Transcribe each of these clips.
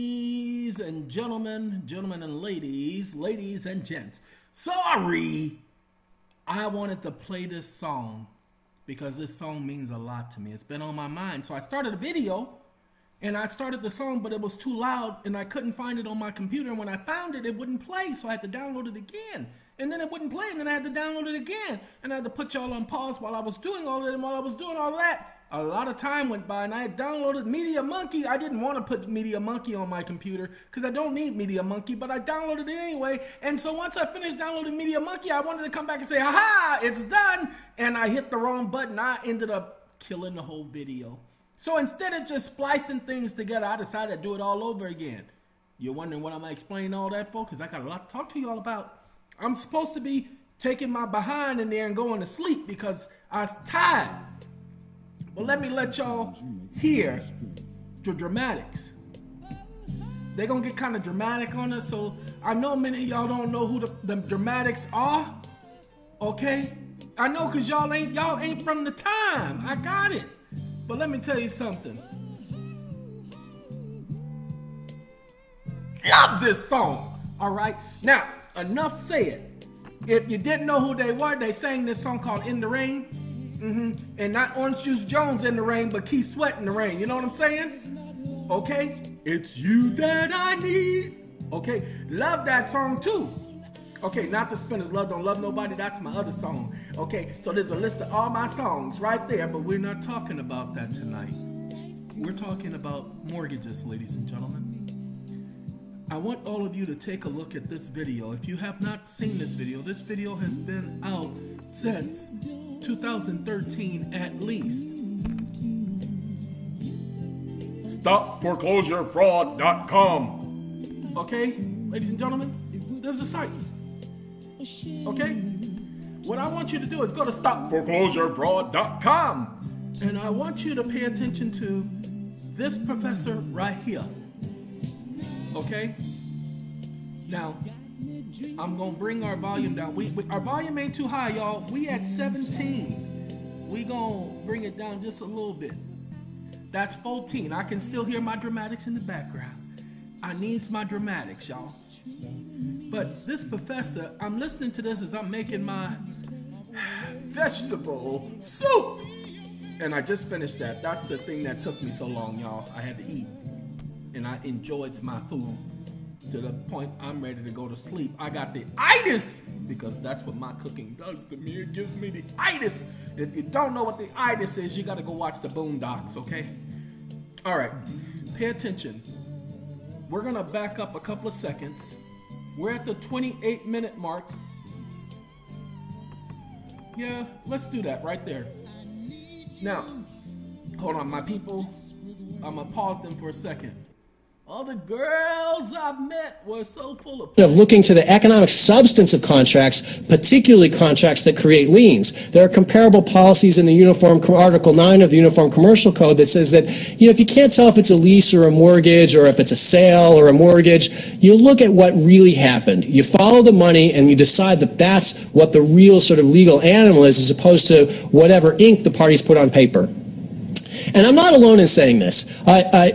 Ladies and gentlemen, gentlemen and ladies, ladies and gents. Sorry, I wanted to play this song because this song means a lot to me. It's been on my mind. So I started a video and I started the song, but it was too loud and I couldn't find it on my computer. And when I found it, it wouldn't play. So I had to download it again. And then it wouldn't play. And then I had to download it again. And I had to put y'all on pause while I was doing all of it. And while I was doing all that, a lot of time went by and I had downloaded Media Monkey. I didn't want to put Media Monkey on my computer because I don't need Media Monkey, but I downloaded it anyway. And so once I finished downloading Media Monkey, I wanted to come back and say, haha, it's done. And I hit the wrong button. I ended up killing the whole video. So instead of just splicing things together, I decided to do it all over again. You're wondering what I'm explaining all that for? Because I got a lot to talk to you all about. I'm supposed to be taking my behind in there and going to sleep because I was tired. But let me let y'all hear the dramatics. They're gonna get kind of dramatic on us, so I know many of y'all don't know who the, the dramatics are. Okay? I know cause y'all ain't y'all ain't from the time. I got it. But let me tell you something. Love this song. All right. Now, enough said. If you didn't know who they were, they sang this song called In the Rain. Mm-hmm. And not Orange Juice Jones in the rain, but Keith Sweat in the rain. You know what I'm saying? Okay? It's you that I need. Okay? Love that song too. Okay, not the Spinners Love Don't Love Nobody. That's my other song. Okay, so there's a list of all my songs right there, but we're not talking about that tonight. We're talking about mortgages, ladies and gentlemen. I want all of you to take a look at this video. If you have not seen this video, this video has been out since 2013 at least. StopForeclosureFraud.com. Okay, ladies and gentlemen, this is the site. Okay? What I want you to do is go to StopForeclosureFraud.com and I want you to pay attention to this professor right here. Okay? Now, I'm gonna bring our volume down. We, we, our volume ain't too high, y'all. We at 17. We gonna bring it down just a little bit. That's 14. I can still hear my dramatics in the background. I needs my dramatics, y'all. But this professor, I'm listening to this as I'm making my vegetable soup. And I just finished that. That's the thing that took me so long, y'all. I had to eat. And I enjoyed my food to the point I'm ready to go to sleep. I got the itis because that's what my cooking does to me. It gives me the itis. If you don't know what the itis is, you got to go watch the Boondocks, okay? All right, pay attention. We're gonna back up a couple of seconds. We're at the 28 minute mark. Yeah, let's do that right there. Now, hold on, my people. I'm gonna pause them for a second. All the girls I've met were so full of. of looking to the economic substance of contracts, particularly contracts that create liens. There are comparable policies in the Uniform Article 9 of the Uniform Commercial Code that says that, you know, if you can't tell if it's a lease or a mortgage or if it's a sale or a mortgage, you look at what really happened. You follow the money and you decide that that's what the real sort of legal animal is as opposed to whatever ink the parties put on paper. And I'm not alone in saying this. Uh, uh,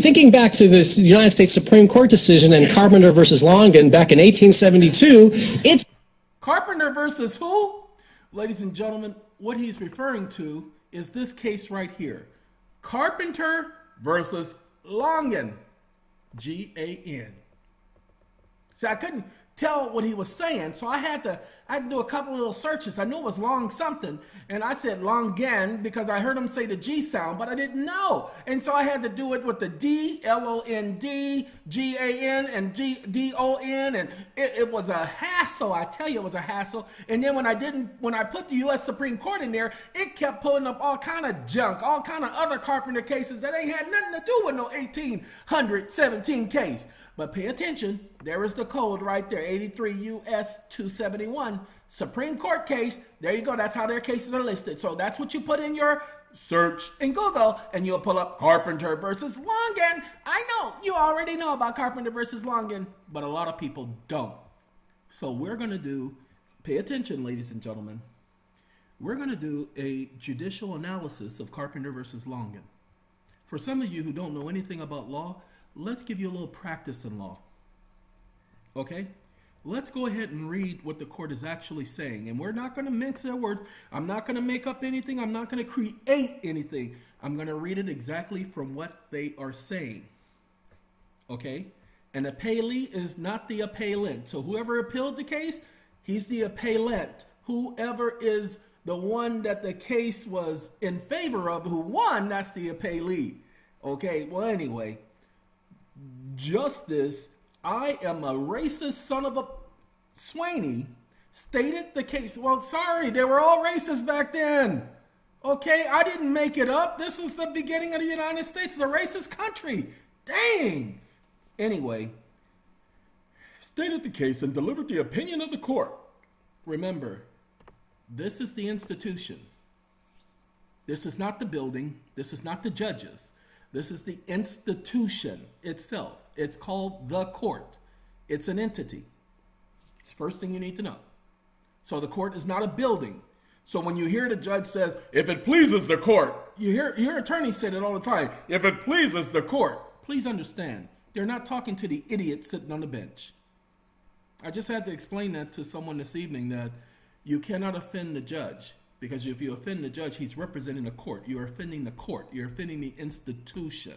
thinking back to this United States Supreme Court decision in Carpenter versus Longan back in 1872, it's Carpenter versus who? Ladies and gentlemen, what he's referring to is this case right here. Carpenter versus Longan. G A N. See, I couldn't tell what he was saying, so I had to I had to do a couple little searches. I knew it was long something, and I said long longan because I heard him say the G sound, but I didn't know. And so I had to do it with the D, L O N D, G A N, and G D O N, and it, it was a hassle. I tell you, it was a hassle. And then when I didn't, when I put the U.S. Supreme Court in there, it kept pulling up all kind of junk, all kind of other carpenter cases that ain't had nothing to do with no 1817 case. But pay attention, there is the code right there 83 US 271. Supreme Court case. There you go. That's how their cases are listed. So that's what you put in your search in Google and you'll pull up Carpenter versus Longan. I know you already know about Carpenter versus Longan, but a lot of people don't. So we're going to do, pay attention, ladies and gentlemen. We're going to do a judicial analysis of Carpenter versus Longan. For some of you who don't know anything about law, let's give you a little practice in law. Okay? Let's go ahead and read what the court is actually saying. And we're not going to mix their words. I'm not going to make up anything. I'm not going to create anything. I'm going to read it exactly from what they are saying. Okay? An appellee is not the appellant. So whoever appealed the case, he's the appellant. Whoever is the one that the case was in favor of, who won, that's the appellee. Okay, well, anyway, Justice I am a racist son of a Swayne stated the case. Well, sorry, they were all racist back then. Okay, I didn't make it up. This was the beginning of the United States, the racist country. Dang. Anyway, stated the case and delivered the opinion of the court. Remember, this is the institution. This is not the building. This is not the judges. This is the institution itself. It's called the court. It's an entity. It's the first thing you need to know. So the court is not a building. So when you hear the judge says, if it pleases the court, you hear, you hear attorneys say it all the time, if it pleases the court. Please understand, they're not talking to the idiot sitting on the bench. I just had to explain that to someone this evening that you cannot offend the judge because if you offend the judge, he's representing the court. You're offending the court. You're offending the institution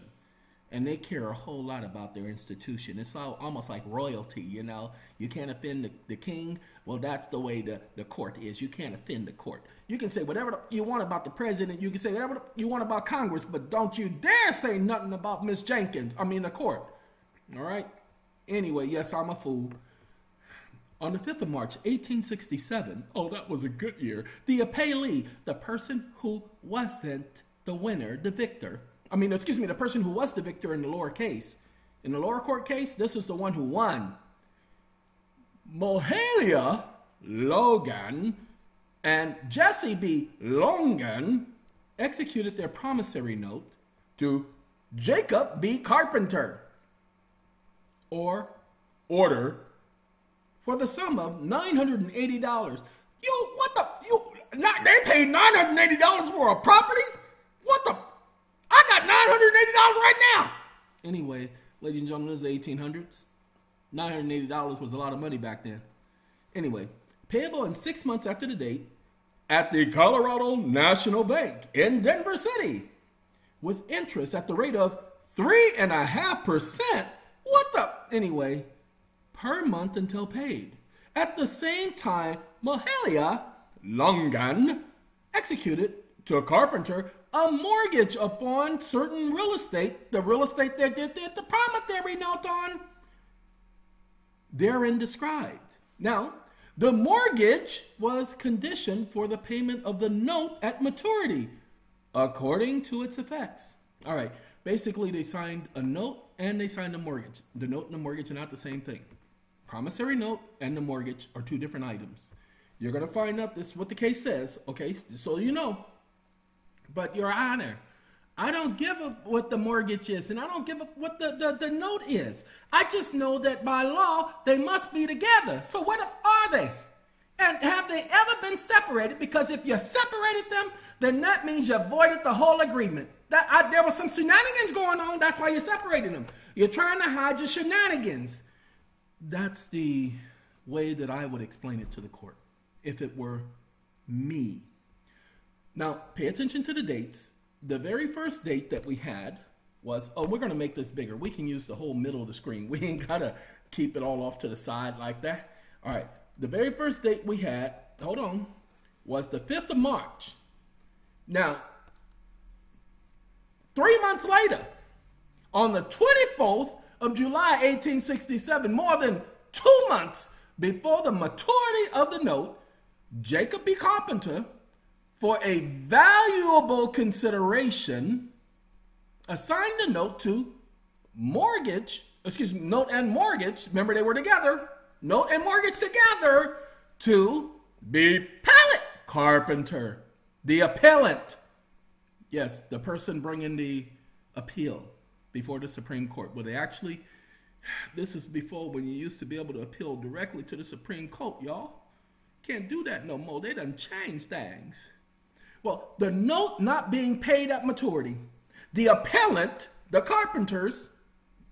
and they care a whole lot about their institution. It's all, almost like royalty, you know. You can't offend the, the king. Well, that's the way the, the court is. You can't offend the court. You can say whatever you want about the president. You can say whatever you want about Congress, but don't you dare say nothing about Miss Jenkins. I mean, the court. All right? Anyway, yes, I'm a fool. On the 5th of March, 1867, oh, that was a good year, the appellee, the person who wasn't the winner, the victor, I mean, excuse me, the person who was the victor in the lower case. In the lower court case, this was the one who won. Mahalia Logan and Jesse B. Longan executed their promissory note to Jacob B. Carpenter or order for the sum of $980. You, what the, you, not, they paid $980 for a property? What the, I got $980 right now. Anyway, ladies and gentlemen, this is the 1800s. $980 was a lot of money back then. Anyway, payable in six months after the date at the Colorado National Bank in Denver City with interest at the rate of 3.5%. What the? Anyway, per month until paid. At the same time, Mahalia Longan executed to a carpenter a mortgage upon certain real estate, the real estate that did the promissory note on, therein described. Now, the mortgage was conditioned for the payment of the note at maturity, according to its effects. All right, basically, they signed a note and they signed a mortgage. The note and the mortgage are not the same thing. Promissory note and the mortgage are two different items. You're going to find out this what the case says, okay? So you know. But Your Honor, I don't give a what the mortgage is, and I don't give a what the, the, the note is. I just know that by law they must be together. So what are they? And have they ever been separated? Because if you separated them, then that means you voided the whole agreement. That I, there was some shenanigans going on. That's why you separated them. You're trying to hide your shenanigans. That's the way that I would explain it to the court if it were me. Now, pay attention to the dates. The very first date that we had was, oh, we're going to make this bigger. We can use the whole middle of the screen. We ain't got to keep it all off to the side like that. All right. The very first date we had, hold on, was the 5th of March. Now, three months later, on the 24th of July 1867, more than two months before the maturity of the note, Jacob B. Carpenter for a valuable consideration, assigned a note to mortgage, excuse me, note and mortgage. Remember, they were together. Note and mortgage together to the pallet carpenter, the appellant. Yes, the person bringing the appeal before the Supreme Court. Well, they actually, this is before when you used to be able to appeal directly to the Supreme Court, y'all. Can't do that no more. They done changed things. Well, the note not being paid at maturity, the appellant, the carpenters,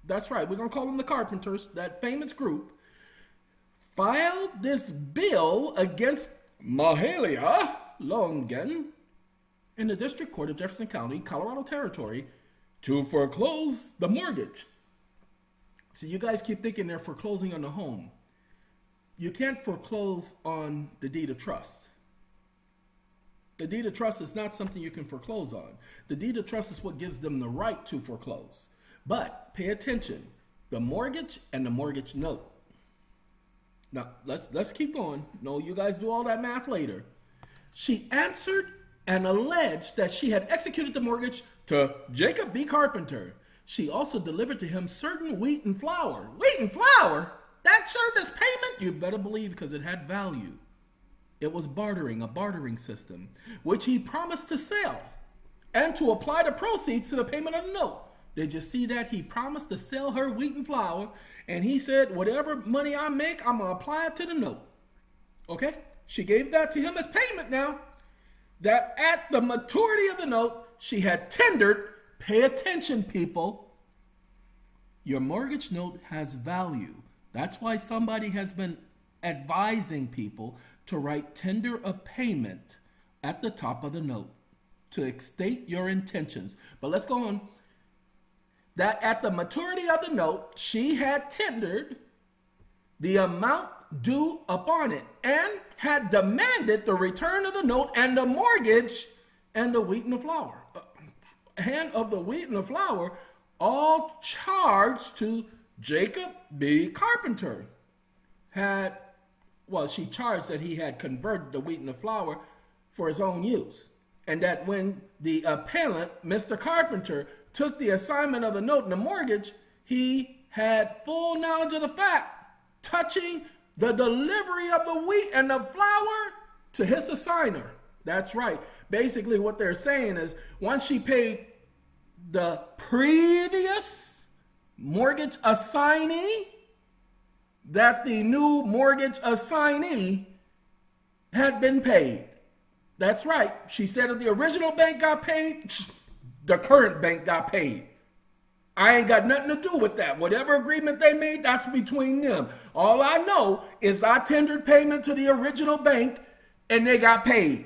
that's right, we're going to call them the Carpenters, that famous group, filed this bill against Mahalia Longan in the District Court of Jefferson County, Colorado Territory, to foreclose the mortgage. So you guys keep thinking they're foreclosing on the home. You can't foreclose on the deed of trust. The deed of trust is not something you can foreclose on. The deed of trust is what gives them the right to foreclose. But pay attention the mortgage and the mortgage note. Now, let's, let's keep going. No, you guys do all that math later. She answered and alleged that she had executed the mortgage to Jacob B. Carpenter. She also delivered to him certain wheat and flour. Wheat and flour? That served as payment? You better believe because it had value. It was bartering, a bartering system, which he promised to sell and to apply the proceeds to the payment of the note. Did you see that? He promised to sell her wheat and flour, and he said, whatever money I make, I'm going to apply it to the note. Okay? She gave that to him as payment now. That at the maturity of the note, she had tendered, pay attention, people. Your mortgage note has value. That's why somebody has been advising people to write tender a payment at the top of the note to state your intentions. But let's go on. That at the maturity of the note, she had tendered the amount due upon it and had demanded the return of the note and the mortgage and the wheat and the flour. Uh, and of the wheat and the flour, all charged to Jacob B. Carpenter. Had well, she charged that he had converted the wheat and the flour for his own use. And that when the appellant, Mr. Carpenter, took the assignment of the note and the mortgage, he had full knowledge of the fact touching the delivery of the wheat and the flour to his assigner. That's right. Basically, what they're saying is once she paid the previous mortgage assignee, that the new mortgage assignee had been paid. That's right. She said if the original bank got paid, the current bank got paid. I ain't got nothing to do with that. Whatever agreement they made, that's between them. All I know is I tendered payment to the original bank and they got paid.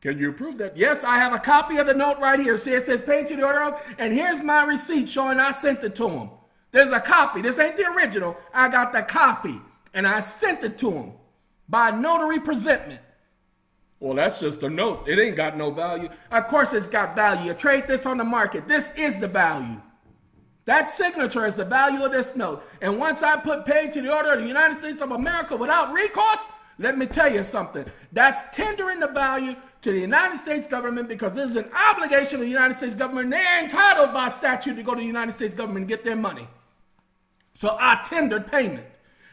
Can you prove that? Yes, I have a copy of the note right here. See, it says paid to the order of, and here's my receipt showing I sent it to them. There's a copy. This ain't the original. I got the copy and I sent it to him by notary presentment. Well, that's just a note. It ain't got no value. Of course, it's got value. You trade this on the market. This is the value. That signature is the value of this note. And once I put paid to the order of the United States of America without recourse, let me tell you something. That's tendering the value to the United States government because this is an obligation of the United States government. They're entitled by statute to go to the United States government and get their money. So I tendered payment.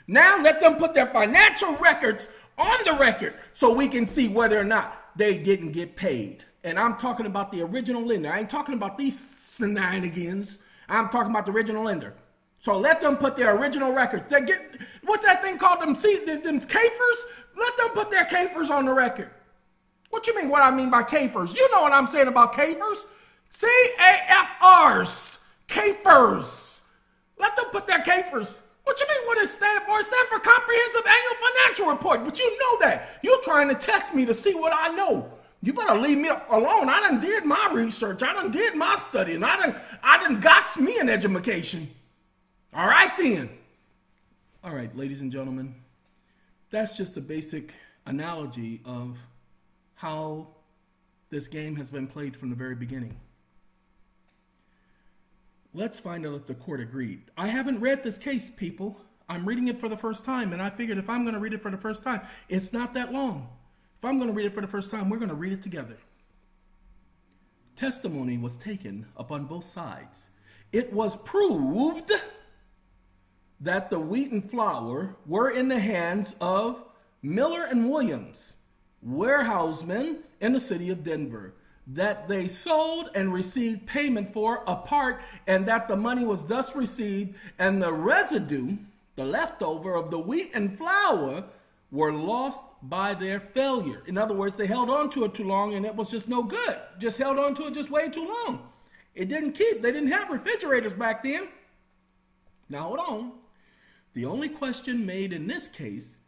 Now let them put their financial records on the record so we can see whether or not they didn't get paid. And I'm talking about the original lender. I ain't talking about these shenanigans. I'm talking about the original lender. So let them put their original records. They get what's that thing called? Them see them? Let them put their CAFRs on the record. What you mean? What I mean by CAFRs? You know what I'm saying about CAFRs? C A F Rs. Let them put their CAFRs. What you mean what it stand for? It stand for Comprehensive Annual Financial Report. But you know that. You're trying to test me to see what I know. You better leave me alone. I done did my research. I done did my study. And I done, I done got me an education. All right then. All right, ladies and gentlemen. That's just a basic analogy of how this game has been played from the very beginning. Let's find out if the court agreed. I haven't read this case, people. I'm reading it for the first time, and I figured if I'm going to read it for the first time, it's not that long. If I'm going to read it for the first time, we're going to read it together. Testimony was taken upon both sides. It was proved that the wheat and flour were in the hands of Miller and Williams, warehousemen in the city of Denver that they sold and received payment for a part, and that the money was thus received, and the residue, the leftover of the wheat and flour, were lost by their failure. In other words, they held on to it too long and it was just no good. Just held on to it just way too long. It didn't keep. They didn't have refrigerators back then. Now hold on. The only question made in this case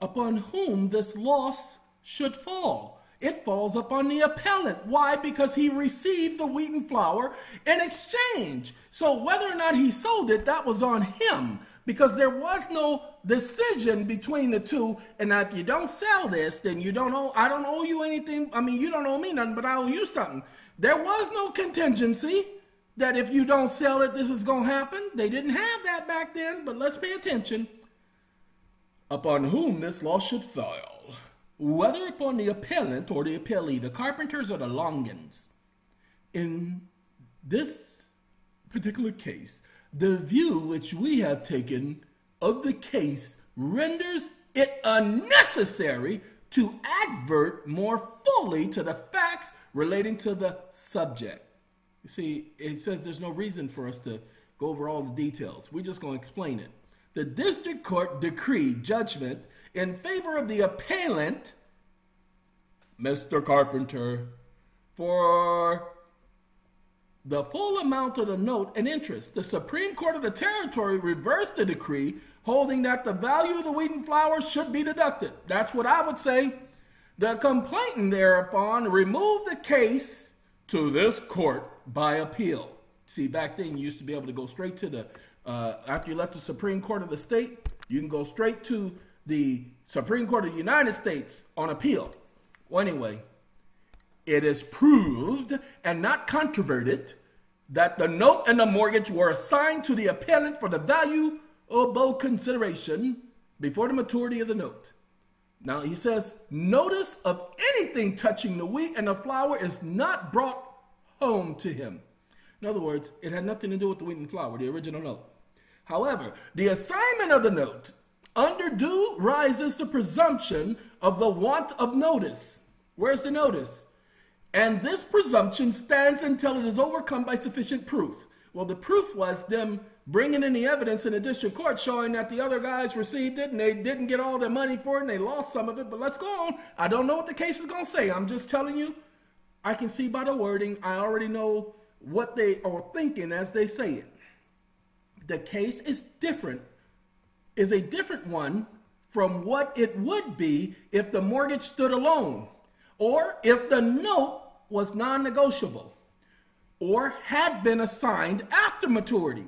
upon whom this loss should fall. It falls upon the appellant. Why? Because he received the wheat and flour in exchange. So whether or not he sold it, that was on him because there was no decision between the two. And if you don't sell this, then you don't owe, I don't owe you anything. I mean, you don't owe me nothing, but I owe you something. There was no contingency that if you don't sell it, this is going to happen. They didn't have that back then, but let's pay attention. Upon whom this law should fall, whether upon the appellant or the appellee, the carpenters or the Longans. In this particular case, the view which we have taken of the case renders it unnecessary to advert more fully to the facts relating to the subject. You see, it says there's no reason for us to go over all the details. We're just going to explain it. The district court decreed judgment in favor of the appellant, Mr. Carpenter, for the full amount of the note and interest. The Supreme Court of the territory reversed the decree, holding that the value of the wheat and flour should be deducted. That's what I would say. The complainant thereupon removed the case to this court by appeal. See, back then you used to be able to go straight to the, uh, after you left the Supreme Court of the state, you can go straight to the Supreme Court of the United States on appeal. Well, anyway, it is proved and not controverted that the note and the mortgage were assigned to the appellant for the value of both consideration before the maturity of the note. Now he says, notice of anything touching the wheat and the flour is not brought home to him. In other words, it had nothing to do with the wheat and flour, the original note. However, the assignment of the note under due rises the presumption of the want of notice. Where's the notice? And this presumption stands until it is overcome by sufficient proof. Well, the proof was them bringing in the evidence in the district court showing that the other guys received it and they didn't get all their money for it and they lost some of it. But let's go on. I don't know what the case is going to say. I'm just telling you, I can see by the wording, I already know what they are thinking as they say it. The case is different, is a different one from what it would be if the mortgage stood alone or if the note was non negotiable or had been assigned after maturity.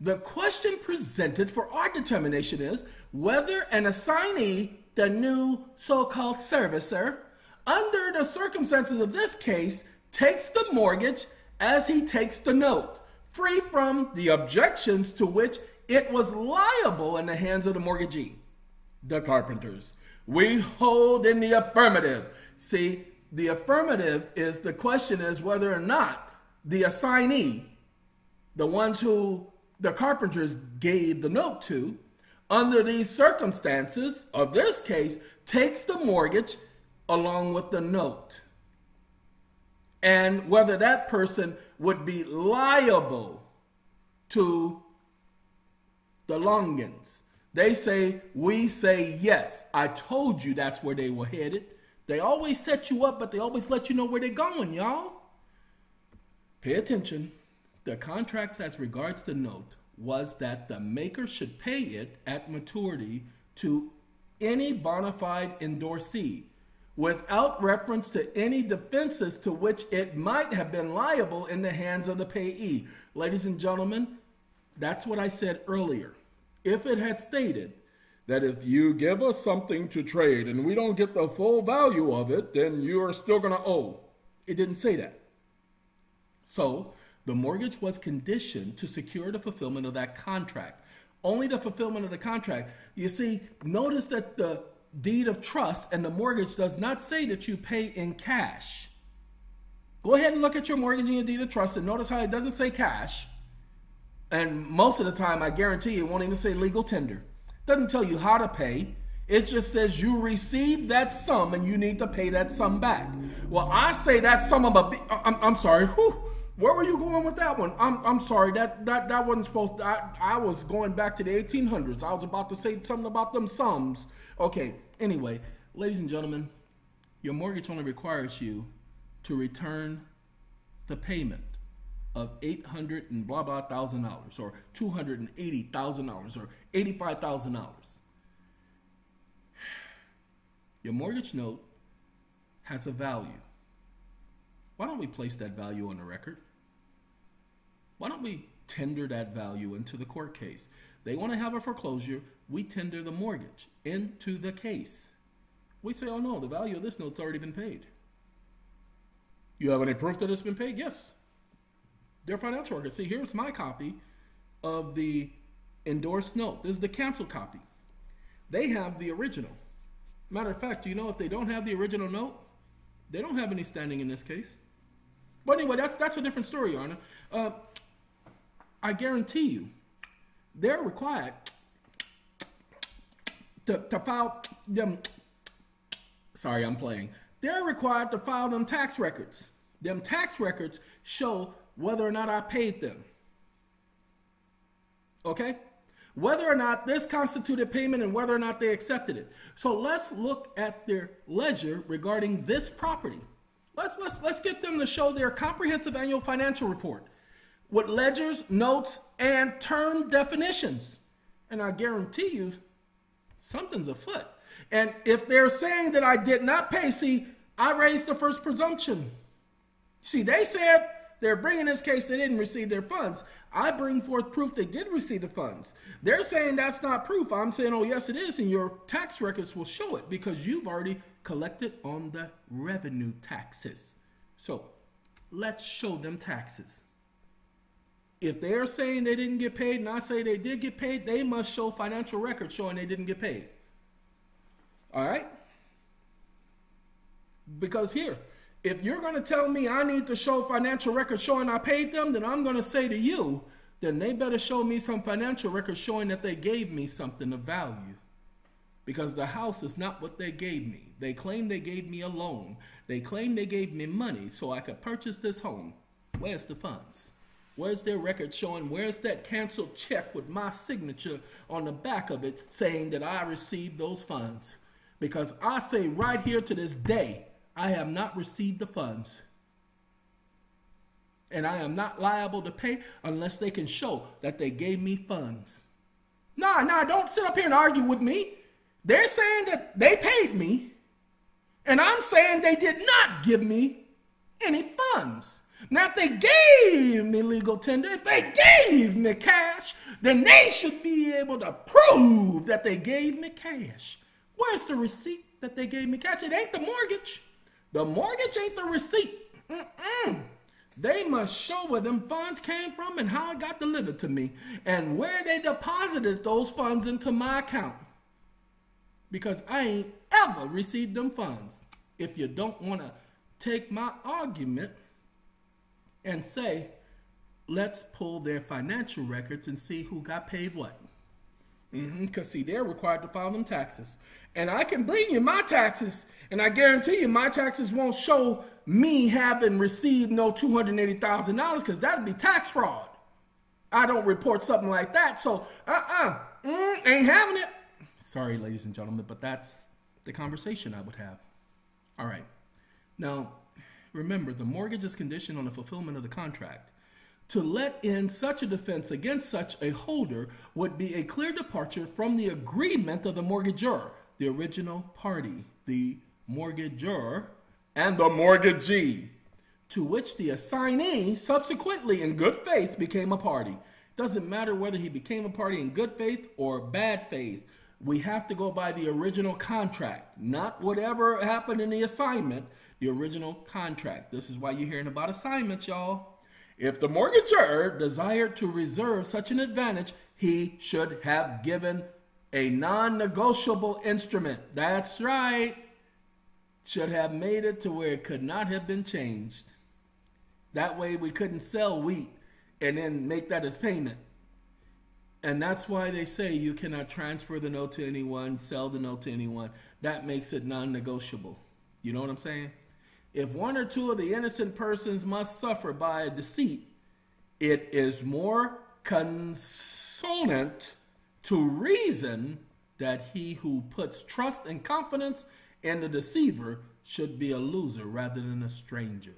The question presented for our determination is whether an assignee, the new so called servicer, under the circumstances of this case, takes the mortgage as he takes the note, free from the objections to which it was liable in the hands of the mortgagee, the carpenters. We hold in the affirmative. See, the affirmative is the question is whether or not the assignee, the ones who the carpenters gave the note to, under these circumstances of this case, takes the mortgage along with the note. And whether that person would be liable to the Longans. They say, we say yes. I told you that's where they were headed. They always set you up, but they always let you know where they're going, y'all. Pay attention. The contract as regards the note was that the maker should pay it at maturity to any bona fide endorsee without reference to any defenses to which it might have been liable in the hands of the payee. Ladies and gentlemen, that's what I said earlier. If it had stated that if you give us something to trade and we don't get the full value of it, then you are still going to owe. It didn't say that. So the mortgage was conditioned to secure the fulfillment of that contract. Only the fulfillment of the contract. You see, notice that the deed of trust and the mortgage does not say that you pay in cash. Go ahead and look at your mortgage and your deed of trust and notice how it doesn't say cash. And most of the time, I guarantee you, it won't even say legal tender. Doesn't tell you how to pay. It just says you received that sum and you need to pay that sum back. Well, I say that sum of a. I'm, I'm sorry. Whew, where were you going with that one? I'm, I'm sorry. That that that wasn't supposed. To, I, I was going back to the 1800s. I was about to say something about them sums. Okay. Anyway, ladies and gentlemen, your mortgage only requires you to return the payment. Of 800 and blah blah thousand dollars or $280,000 or $85,000. Your mortgage note has a value. Why don't we place that value on the record? Why don't we tender that value into the court case? They want to have a foreclosure, we tender the mortgage into the case. We say, oh no, the value of this note's already been paid. You have any proof that it's been paid? Yes. Their financial records. See, here's my copy of the endorsed note. This is the cancel copy. They have the original. Matter of fact, you know if they don't have the original note, they don't have any standing in this case. But anyway, that's that's a different story, Arna. Uh, I guarantee you, they're required to, to file them. Sorry, I'm playing. They're required to file them tax records. Them tax records show whether or not I paid them. Okay? Whether or not this constituted payment and whether or not they accepted it. So let's look at their ledger regarding this property. Let's let's let's get them to show their comprehensive annual financial report with ledgers, notes, and term definitions. And I guarantee you something's afoot. And if they're saying that I did not pay, see, I raised the first presumption. See, they said they're bringing this case they didn't receive their funds. I bring forth proof they did receive the funds. They're saying that's not proof. I'm saying, oh, yes, it is, and your tax records will show it because you've already collected on the revenue taxes. So let's show them taxes. If they're saying they didn't get paid and I say they did get paid, they must show financial records showing they didn't get paid. All right? Because here, if you're going to tell me I need to show financial records showing I paid them, then I'm going to say to you, then they better show me some financial records showing that they gave me something of value. Because the house is not what they gave me. They claim they gave me a loan. They claim they gave me money so I could purchase this home. Where's the funds? Where's their record showing? Where's that canceled check with my signature on the back of it saying that I received those funds? Because I say right here to this day, I have not received the funds. And I am not liable to pay unless they can show that they gave me funds. Nah, nah, don't sit up here and argue with me. They're saying that they paid me, and I'm saying they did not give me any funds. Now, if they gave me legal tender, if they gave me cash, then they should be able to prove that they gave me cash. Where's the receipt that they gave me cash? It ain't the mortgage. The mortgage ain't the receipt. Mm-mm. They must show where them funds came from and how it got delivered to me and where they deposited those funds into my account. Because I ain't ever received them funds. If you don't want to take my argument and say, let's pull their financial records and see who got paid what. Because, mm-hmm, see, they're required to file them taxes. And I can bring you my taxes, and I guarantee you my taxes won't show me having received no $280,000 because that'd be tax fraud. I don't report something like that. So, uh-uh, mm, ain't having it. Sorry, ladies and gentlemen, but that's the conversation I would have. All right. Now, remember, the mortgage is conditioned on the fulfillment of the contract. To let in such a defense against such a holder would be a clear departure from the agreement of the mortgagor the original party, the mortgagor, and the mortgagee, to which the assignee subsequently, in good faith, became a party. Doesn't matter whether he became a party in good faith or bad faith. We have to go by the original contract, not whatever happened in the assignment, the original contract. This is why you're hearing about assignments, y'all. If the mortgagor desired to reserve such an advantage, he should have given a non negotiable instrument. That's right. Should have made it to where it could not have been changed. That way we couldn't sell wheat and then make that as payment. And that's why they say you cannot transfer the note to anyone, sell the note to anyone. That makes it non negotiable. You know what I'm saying? If one or two of the innocent persons must suffer by a deceit, it is more consonant to reason that he who puts trust and confidence in the deceiver should be a loser rather than a stranger.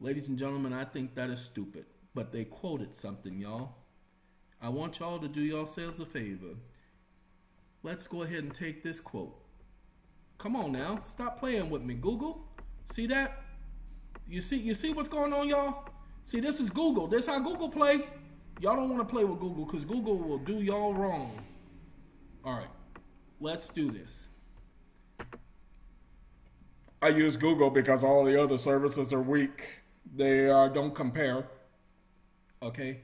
Ladies and gentlemen, I think that is stupid. but they quoted something, y'all. I want y'all to do yourselves a favor. Let's go ahead and take this quote. Come on now, stop playing with me, Google. See that? You see, you see what's going on, y'all? See, this is Google. This how Google play. Y'all don't want to play with Google because Google will do y'all wrong. All right, let's do this. I use Google because all the other services are weak. They uh, don't compare. Okay?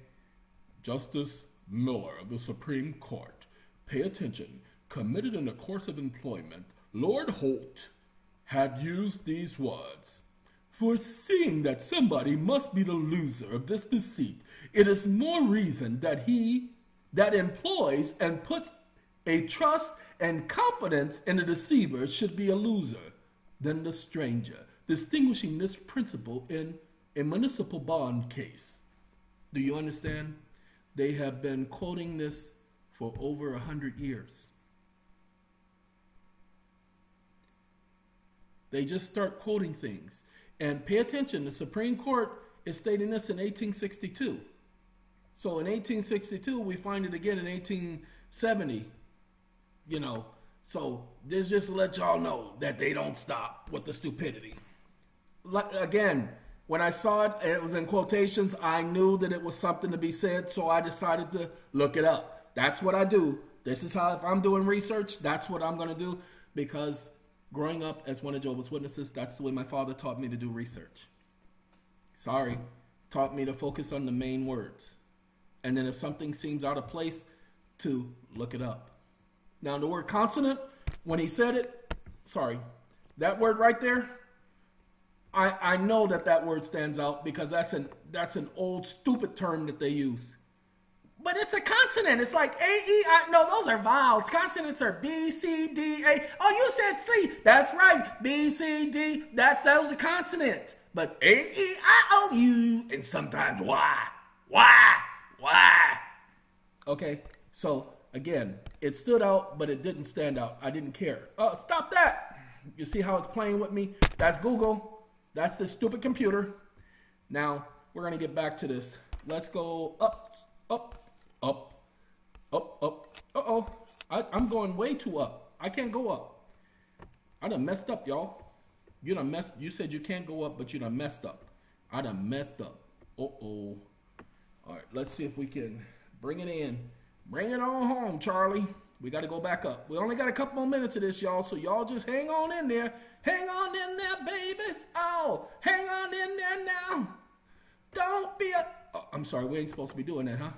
Justice Miller of the Supreme Court. Pay attention. Committed in the course of employment, Lord Holt had used these words. Foreseeing that somebody must be the loser of this deceit, it is more reason that he that employs and puts a trust and confidence in the deceiver should be a loser than the stranger, distinguishing this principle in a municipal bond case. Do you understand? They have been quoting this for over a hundred years. They just start quoting things. And pay attention, the Supreme Court is stating this in 1862. So in 1862, we find it again in 1870. You know, so this just to let y'all know that they don't stop with the stupidity. Like, again, when I saw it, it was in quotations. I knew that it was something to be said, so I decided to look it up. That's what I do. This is how if I'm doing research, that's what I'm going to do because growing up as one of Jehovah's Witnesses, that's the way my father taught me to do research. Sorry, taught me to focus on the main words. And then if something seems out of place, to look it up. Now, the word consonant, when he said it, sorry, that word right there, I, I know that that word stands out because that's an that's an old stupid term that they use. But it's a consonant. It's like A E I. No, those are vowels. Consonants are B C D A. Oh, you said C. That's right. B C D. That's that was a consonant. But A E I O U and sometimes Y Y Y. Okay, so again, it stood out, but it didn't stand out. I didn't care. Oh, stop that! You see how it's playing with me? That's Google. That's the stupid computer. Now we're gonna get back to this. Let's go up, up, up, up, up. Uh oh, I, I'm going way too up. I can't go up. I done messed up, y'all. You done messed. You said you can't go up, but you done messed up. I done messed up. Uh oh. All right, let's see if we can bring it in. Bring it on home, Charlie. We got to go back up. We only got a couple more minutes of this, y'all. So y'all just hang on in there. Hang on in there, baby. Oh, hang on in there now. Don't be a. Oh, I'm sorry, we ain't supposed to be doing that, huh?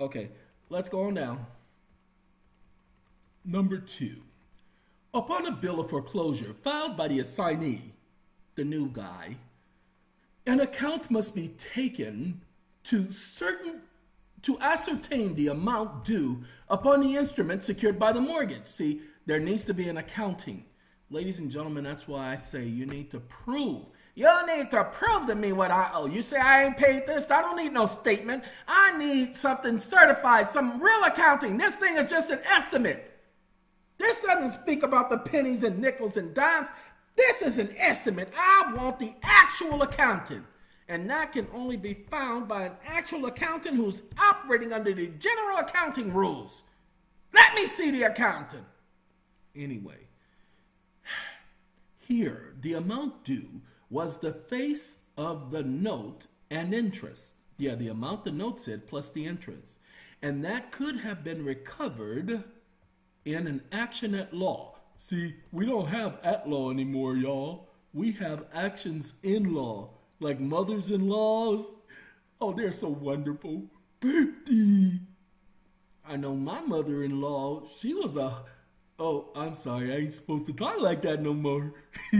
Okay, let's go on down. Number two. Upon a bill of foreclosure filed by the assignee, the new guy, an account must be taken to certain to ascertain the amount due upon the instrument secured by the mortgage. See, there needs to be an accounting. Ladies and gentlemen, that's why I say you need to prove. You need to prove to me what I owe. You say I ain't paid this, I don't need no statement. I need something certified, some real accounting. This thing is just an estimate. This doesn't speak about the pennies and nickels and dimes. This is an estimate. I want the actual accounting and that can only be found by an actual accountant who's operating under the general accounting rules. Let me see the accountant. Anyway, here the amount due was the face of the note and interest. Yeah, the amount the note said plus the interest. And that could have been recovered in an action at law. See, we don't have at law anymore, y'all. We have actions in law like mothers in laws. Oh, they're so wonderful. I know my mother in law, she was a. Oh, I'm sorry, I ain't supposed to talk like that no more.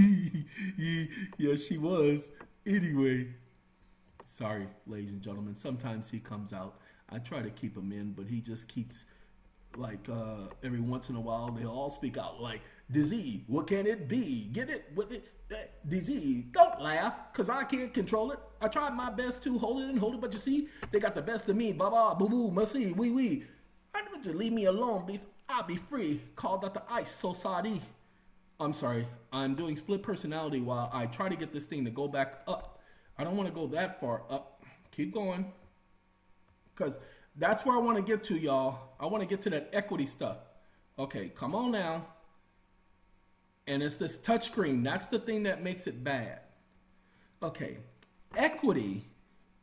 yeah, she was. Anyway, sorry, ladies and gentlemen. Sometimes he comes out. I try to keep him in, but he just keeps, like, uh, every once in a while, they all speak out like, disease, what can it be? Get it? With it? disease. Don't laugh, cause I can't control it. I tried my best to hold it and hold it, but you see, they got the best of me. Ba ba boo boo, mercy, wee wee. I need you leave me alone. I'll be free. Called out the ice, so sorry. I'm sorry. I'm doing split personality while I try to get this thing to go back up. I don't want to go that far up. Keep going. because that's where I want to get to, y'all. I want to get to that equity stuff. Okay, come on now. And it's this touchscreen. That's the thing that makes it bad. Okay, equity.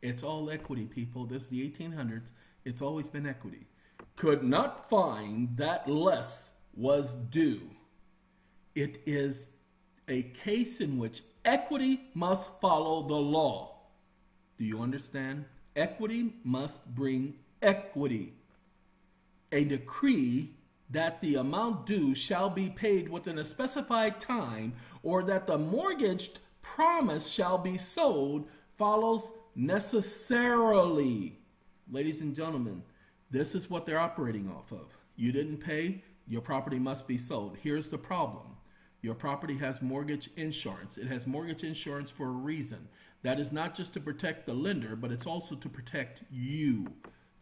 It's all equity, people. This is the 1800s. It's always been equity. Could not find that less was due. It is a case in which equity must follow the law. Do you understand? Equity must bring equity. A decree that the amount due shall be paid within a specified time or that the mortgaged promise shall be sold follows necessarily. Ladies and gentlemen, this is what they're operating off of. You didn't pay, your property must be sold. Here's the problem your property has mortgage insurance. It has mortgage insurance for a reason. That is not just to protect the lender, but it's also to protect you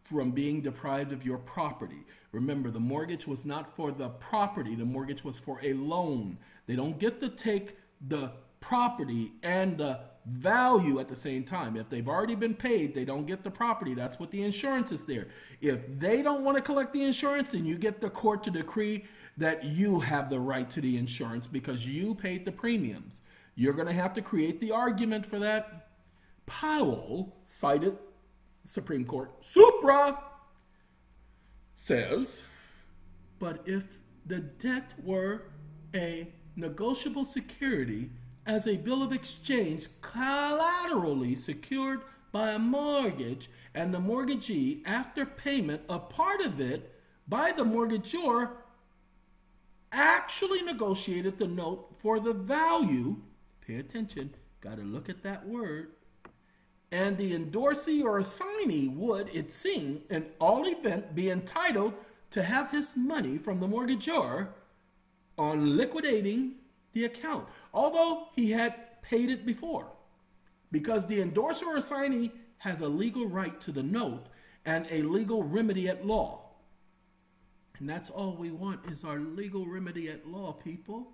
from being deprived of your property. Remember, the mortgage was not for the property, the mortgage was for a loan. They don't get to take the property and the value at the same time. If they've already been paid, they don't get the property. That's what the insurance is there. If they don't want to collect the insurance, then you get the court to decree that you have the right to the insurance because you paid the premiums. You're going to have to create the argument for that. Powell cited Supreme Court Supra says, but if the debt were a negotiable security as a bill of exchange collaterally secured by a mortgage and the mortgagee after payment a part of it by the mortgagor actually negotiated the note for the value pay attention got to look at that word and the endorsee or assignee would, it seemed, in all event be entitled to have his money from the mortgagor on liquidating the account, although he had paid it before. Because the endorser or assignee has a legal right to the note and a legal remedy at law. And that's all we want is our legal remedy at law, people.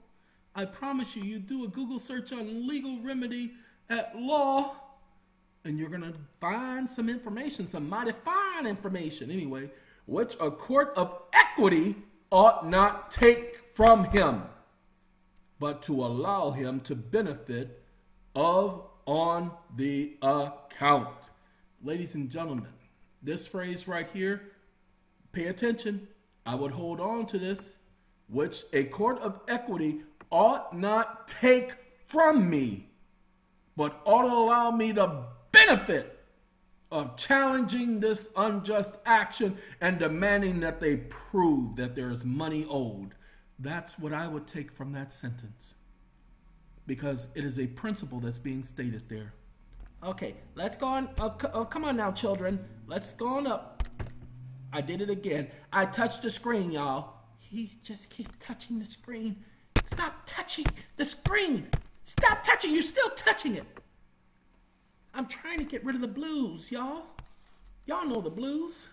I promise you, you do a Google search on legal remedy at law, and you're going to find some information, some mighty fine information anyway, which a court of equity ought not take from him, but to allow him to benefit of on the account. Ladies and gentlemen, this phrase right here, pay attention. I would hold on to this, which a court of equity ought not take from me, but ought to allow me to benefit of challenging this unjust action and demanding that they prove that there is money owed. That's what I would take from that sentence because it is a principle that's being stated there. Okay, let's go on. Oh, come on now, children. Let's go on up. I did it again. I touched the screen, y'all. He just keeps touching the screen. Stop touching the screen. Stop touching. You're still touching it. I'm trying to get rid of the blues, y'all. Y'all know the blues.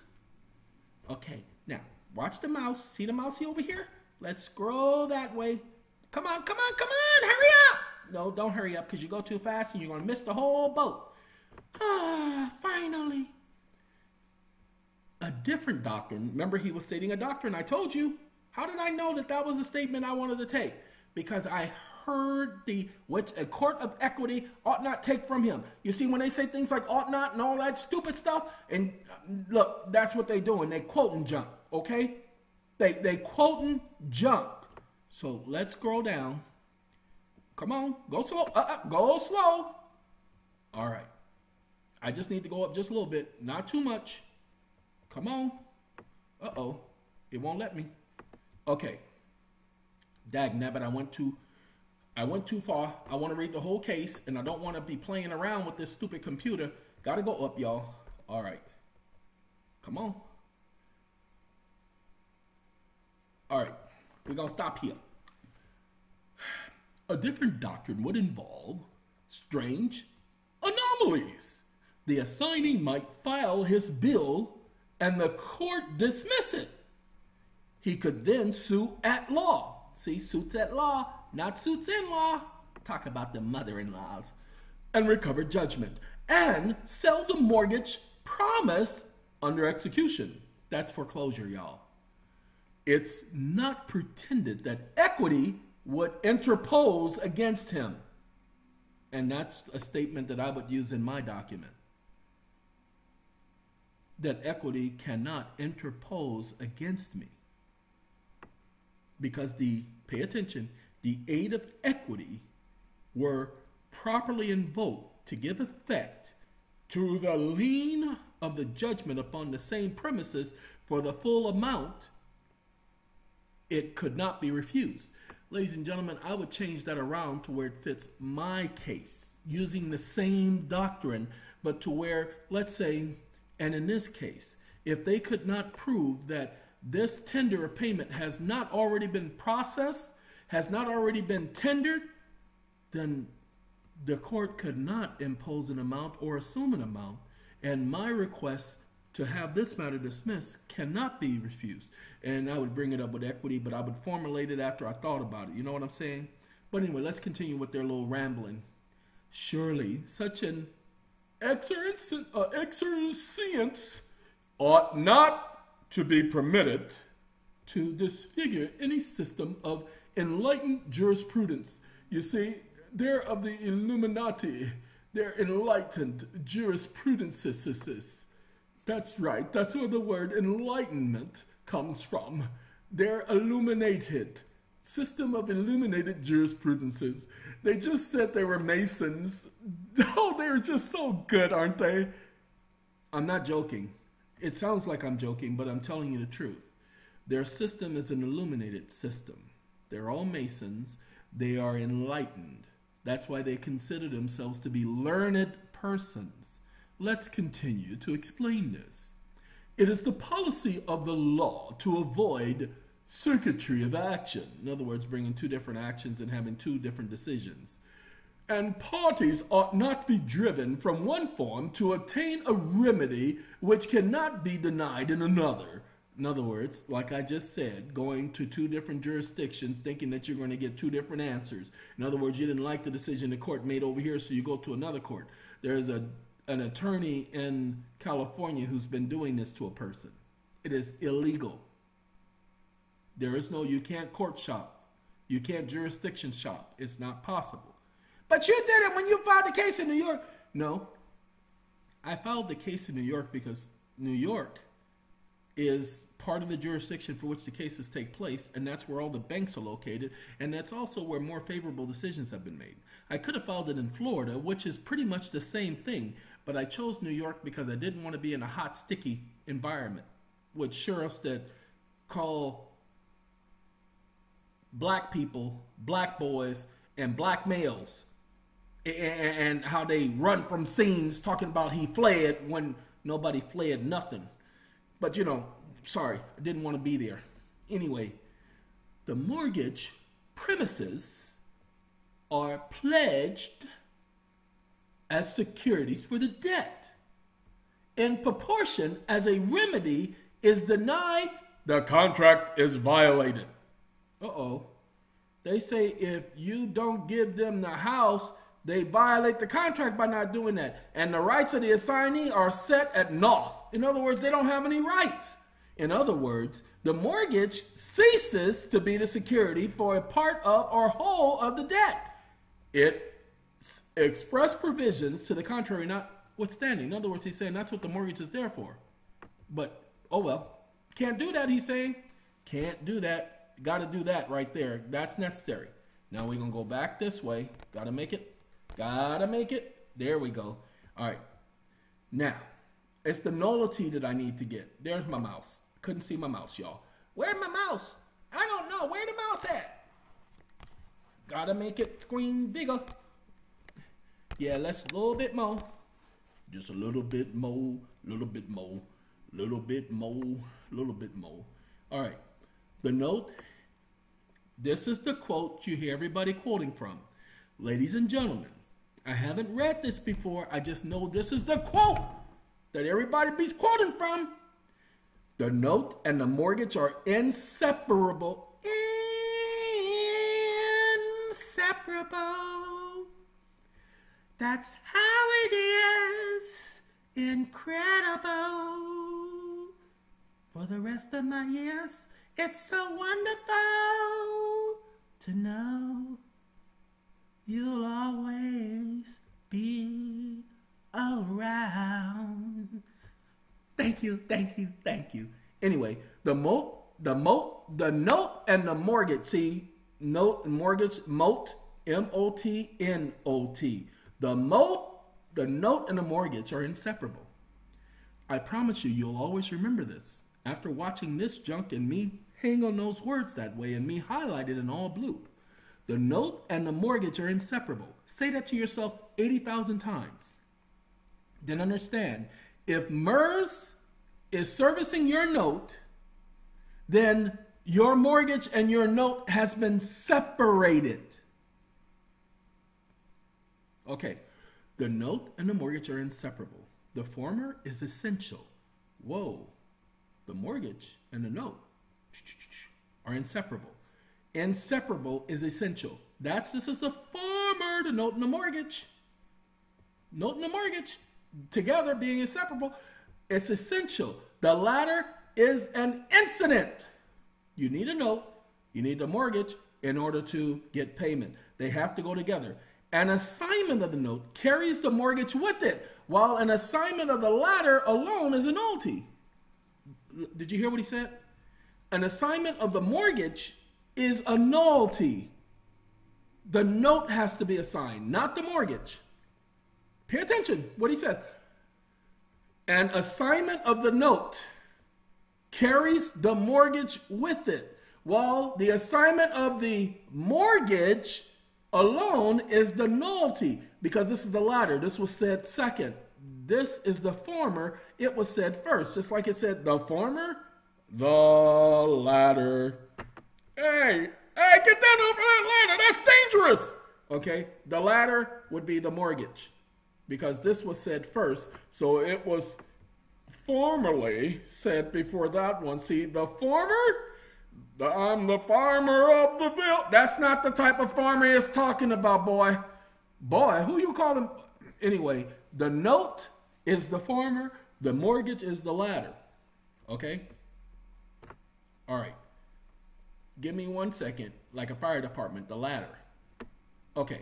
Okay, now watch the mouse. See the mousey over here? Let's scroll that way. Come on, come on, come on, hurry up. No, don't hurry up because you go too fast and you're going to miss the whole boat. Ah, finally. A different doctrine. Remember, he was stating a doctrine. I told you. How did I know that that was a statement I wanted to take? Because I heard the which a court of equity ought not take from him. You see, when they say things like ought not and all that stupid stuff, and look, that's what they doing. They quoting junk, okay? They they quoting junk. So let's scroll down. Come on, go slow. Uh, uh, go slow. All right. I just need to go up just a little bit, not too much. Come on. Uh oh, it won't let me. Okay. Dag nabbit, I went too I went too far. I want to read the whole case, and I don't want to be playing around with this stupid computer. Gotta go up, y'all. All right. Come on. All right. We're going to stop here. A different doctrine would involve strange anomalies. The assignee might file his bill and the court dismiss it. He could then sue at law. See, suits at law not suits in law, talk about the mother in laws, and recover judgment, and sell the mortgage promise under execution. That's foreclosure, y'all. It's not pretended that equity would interpose against him. And that's a statement that I would use in my document. That equity cannot interpose against me. Because the, pay attention, the aid of equity were properly invoked to give effect to the lien of the judgment upon the same premises for the full amount, it could not be refused. Ladies and gentlemen, I would change that around to where it fits my case, using the same doctrine, but to where, let's say, and in this case, if they could not prove that this tender of payment has not already been processed, has not already been tendered, then the court could not impose an amount or assume an amount and my request to have this matter dismissed cannot be refused. And I would bring it up with equity, but I would formulate it after I thought about it. You know what I'm saying? But anyway, let's continue with their little rambling. Surely, such an uh, exercence ought not to be permitted to disfigure any system of enlightened jurisprudence. You see, they're of the Illuminati they're enlightened jurisprudences. That's right, that's where the word enlightenment comes from. They're illuminated. System of illuminated jurisprudences. They just said they were Masons. Oh, they're just so good, aren't they? I'm not joking. It sounds like I'm joking, but I'm telling you the truth. Their system is an illuminated system. They're all Masons. They are enlightened. That's why they consider themselves to be learned persons. Let's continue to explain this. It is the policy of the law to avoid circuitry of action. In other words, bringing two different actions and having two different decisions. And parties ought not be driven from one form to obtain a remedy which cannot be denied in another. In other words, like I just said, going to two different jurisdictions thinking that you're going to get two different answers. In other words, you didn't like the decision the court made over here, so you go to another court. There's a an attorney in California who's been doing this to a person. It is illegal. There is no, you can't court shop. You can't jurisdiction shop. It's not possible. But you did it when you filed the case in New York. No. I filed the case in New York because New York is part of the jurisdiction for which the cases take place, and that's where all the banks are located, and that's also where more favorable decisions have been made. I could have filed it in Florida, which is pretty much the same thing, but I chose New York because I didn't want to be in a hot, sticky environment with sheriffs that call black people black boys and black males and how they run from scenes talking about he fled when nobody fled nothing but you know, sorry, I didn't want to be there. Anyway, the mortgage premises are pledged as securities for the debt. In proportion as a remedy is denied, the contract is violated. Uh oh. They say if you don't give them the house, they violate the contract by not doing that. And the rights of the assignee are set at naught. In other words, they don't have any rights. In other words, the mortgage ceases to be the security for a part of or whole of the debt. It express provisions to the contrary notwithstanding. In other words, he's saying that's what the mortgage is there for. But, oh well, can't do that, he's saying. Can't do that. Got to do that right there. That's necessary. Now we're to go back this way. Got to make it Gotta make it. There we go. All right. Now, it's the nullity that I need to get. There's my mouse. Couldn't see my mouse, y'all. Where's my mouse? I don't know. Where the mouse at? Gotta make it screen bigger. Yeah, let's a little bit more. Just a little bit more, little bit more, little bit more, little bit more. All right. The note. This is the quote you hear everybody quoting from. Ladies and gentlemen, I haven't read this before. I just know this is the quote that everybody be quoting from. The note and the mortgage are inseparable. Inseparable. That's how it is. Incredible. for the rest of my years. It's so wonderful to know you'll always be around. Thank you, thank you, thank you. Anyway, the moat, the moat, the note and the mortgage. See, note mortgage, moat, M O T N O T. The moat, the note and the mortgage are inseparable. I promise you, you'll always remember this. After watching this junk and me hang on those words that way and me highlighted in all blue. The note and the mortgage are inseparable. Say that to yourself 80,000 times. Then understand if MERS is servicing your note, then your mortgage and your note has been separated. Okay, the note and the mortgage are inseparable. The former is essential. Whoa, the mortgage and the note are inseparable. Inseparable is essential. That's this is the former, the note and the mortgage. Note and the mortgage together being inseparable. It's essential. The latter is an incident. You need a note, you need the mortgage in order to get payment. They have to go together. An assignment of the note carries the mortgage with it, while an assignment of the latter alone is a nullity. Did you hear what he said? An assignment of the mortgage is a nullity. The note has to be assigned, not the mortgage. Pay attention what he says. An assignment of the note carries the mortgage with it, while the assignment of the mortgage alone is the nullity, because this is the latter. This was said second. This is the former. It was said first, just like it said the former, the latter. Hey, hey, get down off that ladder. That's dangerous. Okay, the latter would be the mortgage because this was said first. So it was formerly said before that one. See, the former, I'm the farmer of the ville. That's not the type of farmer he's talking about, boy. Boy, who you call him? Anyway, the note is the farmer, the mortgage is the latter. Okay? All right. Give me one second, like a fire department, the latter. Okay.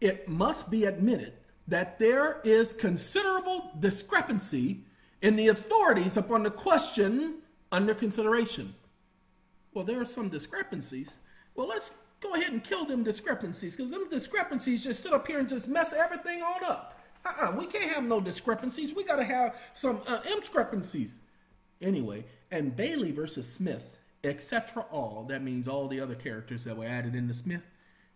It must be admitted that there is considerable discrepancy in the authorities upon the question under consideration. Well, there are some discrepancies. Well, let's go ahead and kill them discrepancies because them discrepancies just sit up here and just mess everything on up. Uh-uh, we can't have no discrepancies. We got to have some uh, discrepancies. Anyway, and Bailey versus Smith, etc. All that means all the other characters that were added into Smith,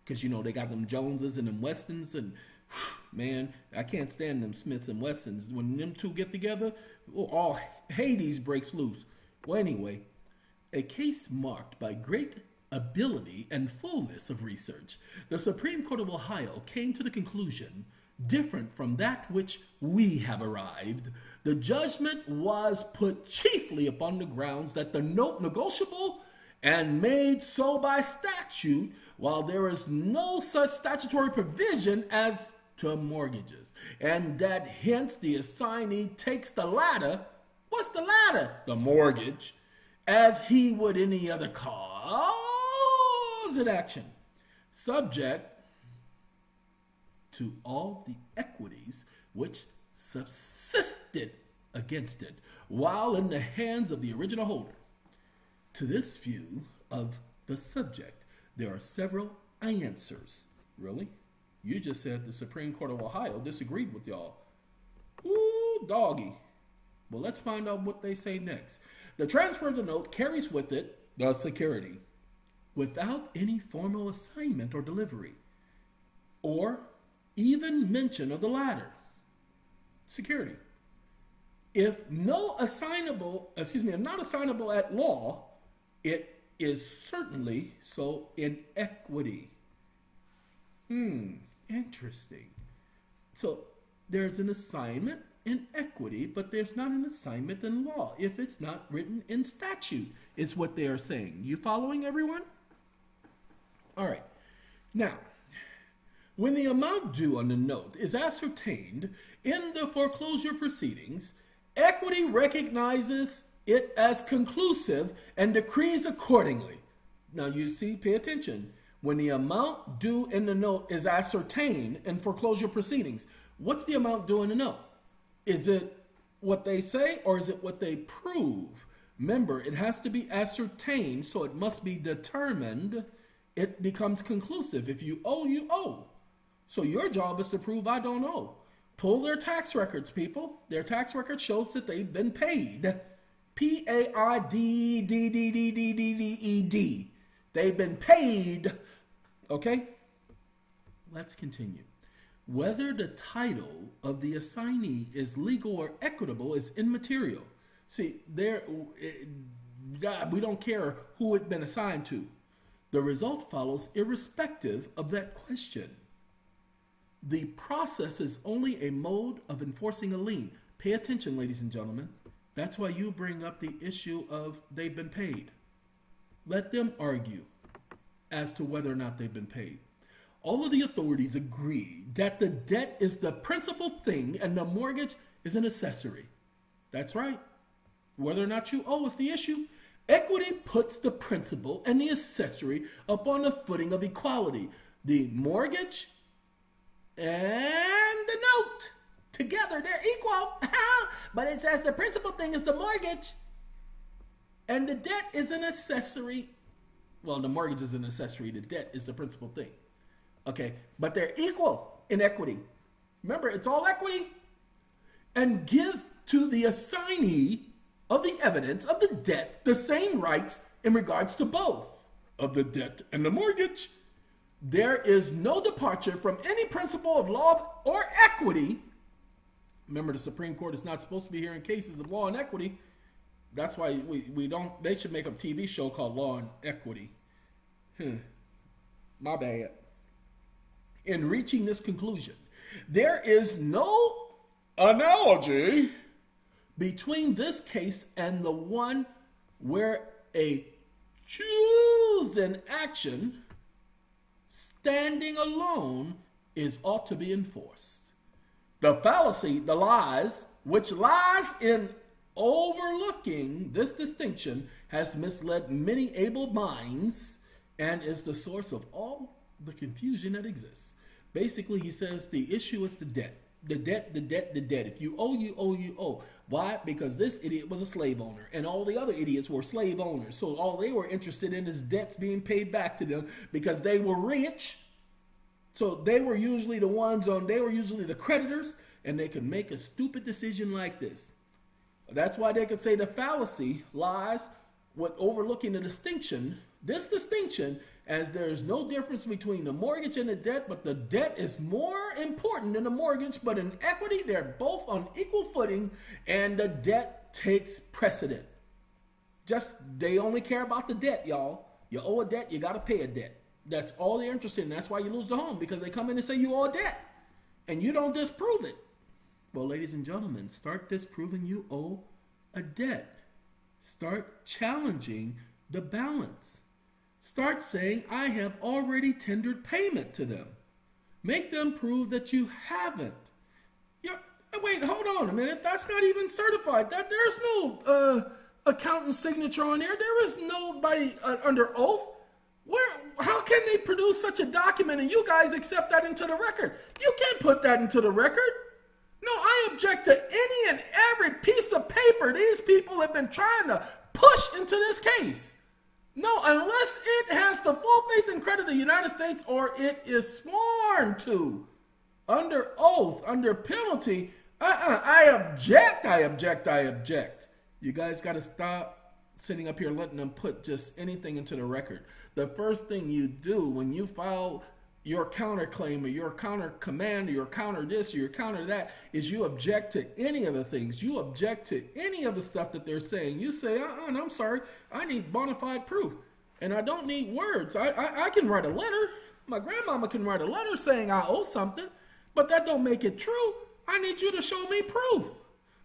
because you know they got them Joneses and them Westons and man, I can't stand them Smiths and Wessons. When them two get together, all Hades breaks loose. Well, anyway, a case marked by great ability and fullness of research, the Supreme Court of Ohio came to the conclusion, different from that which we have arrived. The judgment was put chiefly upon the grounds that the note negotiable and made so by statute, while there is no such statutory provision as to mortgages, and that hence the assignee takes the latter. What's the latter? The mortgage, as he would any other cause in action, subject to all the equities which subsisted against it while in the hands of the original holder. To this view of the subject, there are several answers. Really? You just said the Supreme Court of Ohio disagreed with y'all. Ooh, doggy. Well, let's find out what they say next. The transfer of the note carries with it the security without any formal assignment or delivery, or even mention of the latter. Security. If no assignable, excuse me, if not assignable at law, it is certainly so in equity. Hmm. Interesting. So there's an assignment in equity, but there's not an assignment in law if it's not written in statute, is what they are saying. You following everyone? All right. Now, when the amount due on the note is ascertained in the foreclosure proceedings, Equity recognizes it as conclusive and decrees accordingly. Now, you see, pay attention. When the amount due in the note is ascertained in foreclosure proceedings, what's the amount due in the note? Is it what they say or is it what they prove? Remember, it has to be ascertained, so it must be determined. It becomes conclusive. If you owe, you owe. So your job is to prove I don't owe. Pull their tax records, people. Their tax record shows that they've been paid. P A I D D D D D D D E D. They've been paid. Okay? Let's continue. Whether the title of the assignee is legal or equitable is immaterial. See, there eh, we don't care who it's been assigned to. The result follows irrespective of that question. The process is only a mode of enforcing a lien. Pay attention, ladies and gentlemen. That's why you bring up the issue of they've been paid. Let them argue as to whether or not they've been paid. All of the authorities agree that the debt is the principal thing and the mortgage is an accessory. That's right. Whether or not you owe is the issue. Equity puts the principal and the accessory upon a footing of equality. The mortgage and the note. Together, they're equal. but it says the principal thing is the mortgage. And the debt is an accessory. Well, the mortgage is an accessory. The debt is the principal thing. Okay. But they're equal in equity. Remember, it's all equity. And gives to the assignee of the evidence of the debt the same rights in regards to both of the debt and the mortgage there is no departure from any principle of law or equity. Remember, the Supreme Court is not supposed to be hearing cases of law and equity. That's why we, we don't, they should make a TV show called Law and Equity. My bad. In reaching this conclusion, there is no analogy between this case and the one where a chose in action standing alone is ought to be enforced. The fallacy, the lies, which lies in overlooking this distinction, has misled many able minds and is the source of all the confusion that exists. Basically, he says the issue is the debt. The debt, the debt, the debt. If you owe, you owe, you owe. Why? Because this idiot was a slave owner and all the other idiots were slave owners. So all they were interested in is debts being paid back to them because they were rich. So they were usually the ones on, they were usually the creditors and they could make a stupid decision like this. That's why they could say the fallacy lies with overlooking the distinction, this distinction as there is no difference between the mortgage and the debt, but the debt is more important than the mortgage. But in equity, they're both on equal footing, and the debt takes precedent. Just they only care about the debt, y'all. You owe a debt, you got to pay a debt. That's all they're interested in. That's why you lose the home because they come in and say you owe a debt, and you don't disprove it. Well, ladies and gentlemen, start disproving you owe a debt. Start challenging the balance. Start saying, I have already tendered payment to them. Make them prove that you haven't. Yeah, wait, hold on a minute. That's not even certified. That There's no uh, accountant signature on there. There is nobody uh, under oath. Where? How can they produce such a document and you guys accept that into the record? You can't put that into the record. No, I object to any and every piece of paper these people have been trying to push into this case. No, unless it has the full faith and credit of the United States or it is sworn to under oath, under penalty. Uh-uh, I object, I object, I object. You guys got to stop sitting up here letting them put just anything into the record. The first thing you do when you file your counterclaim or your counter command or your counter this or your counter that is you object to any of the things. You object to any of the stuff that they're saying. You say, uh-uh, I'm sorry, I need bona fide proof. And I don't need words. I, I, I can write a letter. My grandmama can write a letter saying I owe something, but that don't make it true. I need you to show me proof.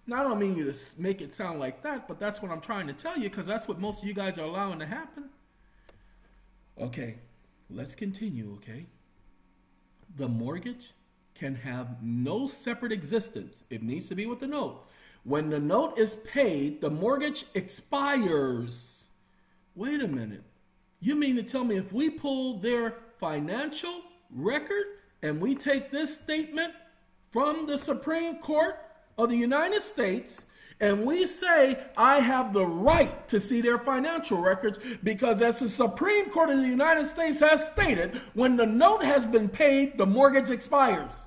Now, I don't mean you to make it sound like that, but that's what I'm trying to tell you because that's what most of you guys are allowing to happen. Okay, let's continue, okay? The mortgage can have no separate existence. It needs to be with the note when the note is paid, the mortgage expires. Wait a minute. You mean to tell me if we pull their financial record and we take this statement from the Supreme Court of the United States and we say, I have the right to see their financial records because, as the Supreme Court of the United States has stated, when the note has been paid, the mortgage expires.